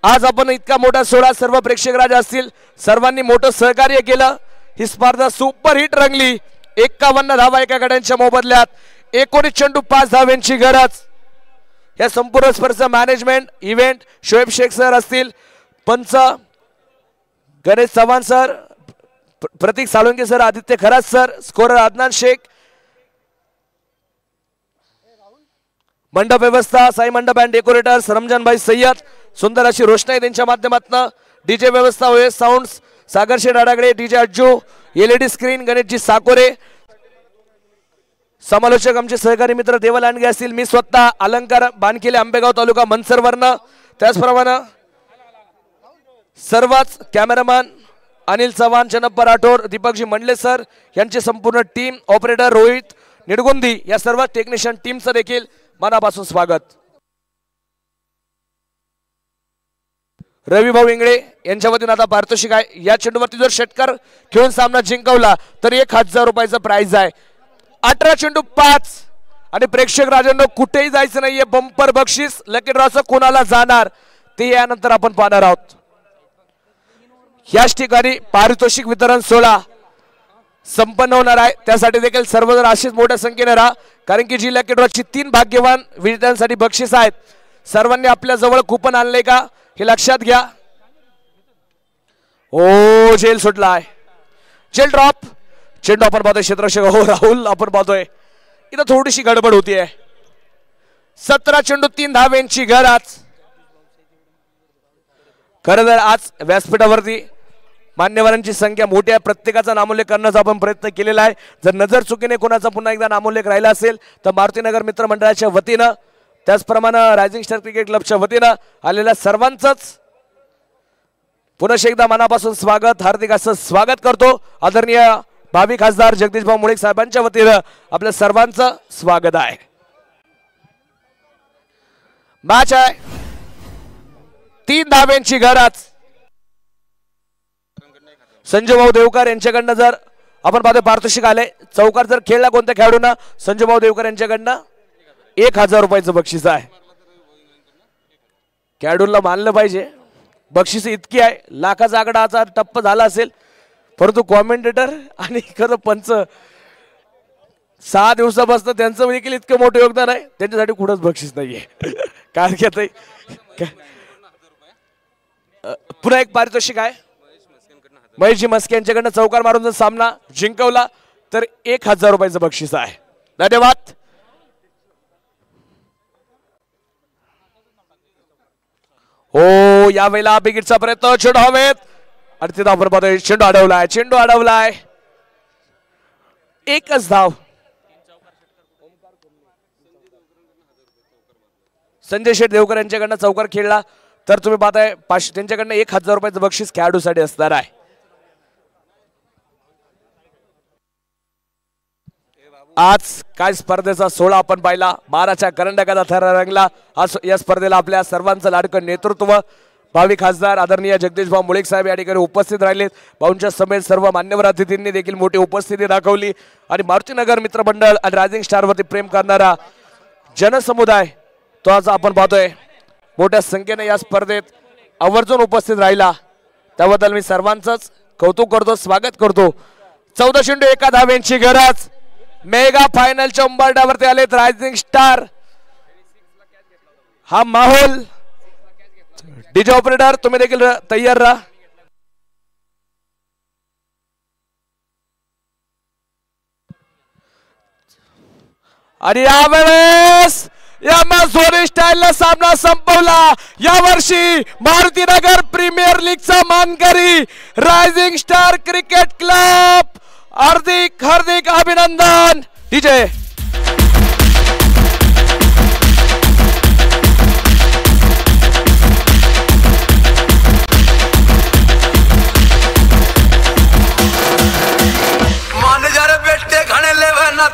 आज आपण इतका मोठा सोहळा सर्व प्रेक्षक राजा असतील. सर्वांनी मोठं सहकार्य केलं. ही स्पर्धा सुपर हिट रंगली. एक्कावन्न धावा एका गड्यांच्या मोबदल्यात. एकोणीस चेंडू पाच धाव्यांची गरज. या संपूर्ण स्पर्धेचं management event Shoaib Shaikh sir असतील. पंच Ganesh Chavan sir Prateek Salunke sir Aditya Kharat sir scorer Adnan Shaikh. मंडप व्यवस्था साई मंडप अँड डेकोरेटर्स रमजान भाई सय्यद. सुंदर अशी रोषणाई त्यांच्या माध्यमातून. डीजे व्यवस्था ओएस साऊंड्स सागरशे डाडागडे DJ Ajju LED screen Ganeshji Sakore. समालोचक आमचे सहकारी मित्र देवलांडगे असतील. मी स्वतः अलंकार बानकेले आंबेगाव तालुका मनसरवरनं. त्याचप्रमाणे सर्वच कॅमेरामॅन अनिल चव्हाण चनप्पा राठोड दीपकजी मंडले सर यांची संपूर्ण टीम ऑपरेटर रोहित निडगुंदी या सर्व टेक्निशियन टीमचं देखील मनापासून स्वागत. रवी भाऊ इंगळे यांच्या वतीनं आता पारितोषिक आहे. या चेंडूवरती जर षटकार खेळून सामना जिंकवला तर एक हजार रुपयाचा प्राइज आहे. अठरा चेंडू पाच. आणि प्रेक्षक राजांनो कुठेही जायचं नाहीये. बंपर बक्षीस लकी ड्रॉचं कोणाला जाणार? ते यानंतर आपण पाहणार आहोत. याच ठिकाणी पारितोषिक वितरण सोहळा संपन्न होणार आहे. त्यासाठी देखील सर्वजण अशीच मोठ्या संख्येने राहा. कारण की जी लकी ड्रॉची तीन भाग्यवान विजेत्यांसाठी बक्षीस आहेत. सर्वांनी आपल्या जवळ कुपन आणले का? हे लक्षात घ्या. ओ जेल सुटला आहे जेल ड्रॉप चेंडू आपण पाहतोय क्षेत्ररक्षक. हो राहुल आपण पाहतोय. इथं थोडीशी गडबड होतीये. सतरा चेंडू तीन धावेंची आज खरं तर आज व्यासपीठावरती मान्यवरांची संख्या मोठी आहे. प्रत्येकाचा नामोल्लेख करण्याचा आपण प्रयत्न केलेला आहे. जर नजर चुकीने कोणाचा पुन्हा एकदा नामोल्लेख राहिला असेल तर मारुतीनगर मित्रमंडळाच्या वतीनं त्याचप्रमाणे रायझिंग स्टार क्रिकेट क्लबच्या वतीनं आलेल्या सर्वांचंच पुनश एकदा मनापासून स्वागत हार्दिक असं स्वागत करतो. आदरणीय भावी खासदार जगदीशभाऊ मुळीक साहेबांच्या वतीनं आपल्या सर्वांचं स्वागत आहे. मॅच आहे. तीन धाब्यांची गरज. संजय भाऊ देवकर यांच्याकडनं जर आपण पाहतो पारितोषिक आले. चौकार जर खेळला कोणत्या खेळाडूंना? संजय भाऊ देवकर यांच्याकडनं. एक हजार रुपयाचं बक्षीस आहे. खेळाडूंना मानलं पाहिजे. बक्षीस इतकी आहे. लाखाचा आकडाचा टप्प झाला असेल. परंतु कॉमेंटेटर आणि खरं पंच सहा दिवसापासून त्यांचं देखील इतकं मोठं योगदान आहे. त्यांच्यासाठी कुठंच बक्षीस नाहीये. कारण की आता काय- अ, पुन्हा एक पारितोषिक आहे. महेशजी मस्के यांच्याकडनं चौकार मारून जर सामना जिंकवला तर एक हजार रुपयाचं बक्षीस आहे. धन्यवाद. हो यावेळेला बिगिटचा प्रयत्न चेंडू हवेत. आणि ते आपण पाहतोय चेंडू अडवलाय चेंडू अडवलाय. एकच धाव. संजय शेठ देवकर यांच्याकडनं चौकार खेळला. तर तुम्ही पाहताय पाचशे त्यांच्याकडनं एक हजार रुपयाचं बक्षीस खेळाडूसाठी असणार आहे. आज काय स्पर्धेचा सोहळा आपण पाहिला? बाराच्या करंडकाचा थर रंगला. आज या स्पर्धेला आपल्या सर्वांचं लाडकं नेतृत्व. भावी खासदार आदरणीय जगदीशभाऊ मुळीक साहेब या ठिकाणी उपस्थित राहिलेत भाऊंच्या समेत सर्व मान्यवर अतिथींनी देखील मोठी उपस्थिती दाखवली. आणि मारुतीनगर मित्रमंडळ आणि रायझिंग स्टारवरती प्रेम करणारा जनसमुदाय तो आज आपण पाहतोय. मोठ्या संख्येने या स्पर्धेत आवर्जून उपस्थित राहिला. त्याबद्दल मी सर्वांचंच कौतुक करतो स्वागत करतो. चौदा चेंडू एका धाव्यांची गरज. मेगा फायनलच्या उंबरड्यावरती आलेत रायझिंग स्टार हा माहोल. डीजे ऑपरेटर तुम्ही देखील तयार राहा. आणि यावेळेस या सोनी स्टाईलला सामना संपवला. या वर्षी मारुतीनगर प्रीमियर लीगचा मानकरी रायझिंग स्टार क्रिकेट क्लब हार्दिक हार्दिक अभिनंदन. डीजे.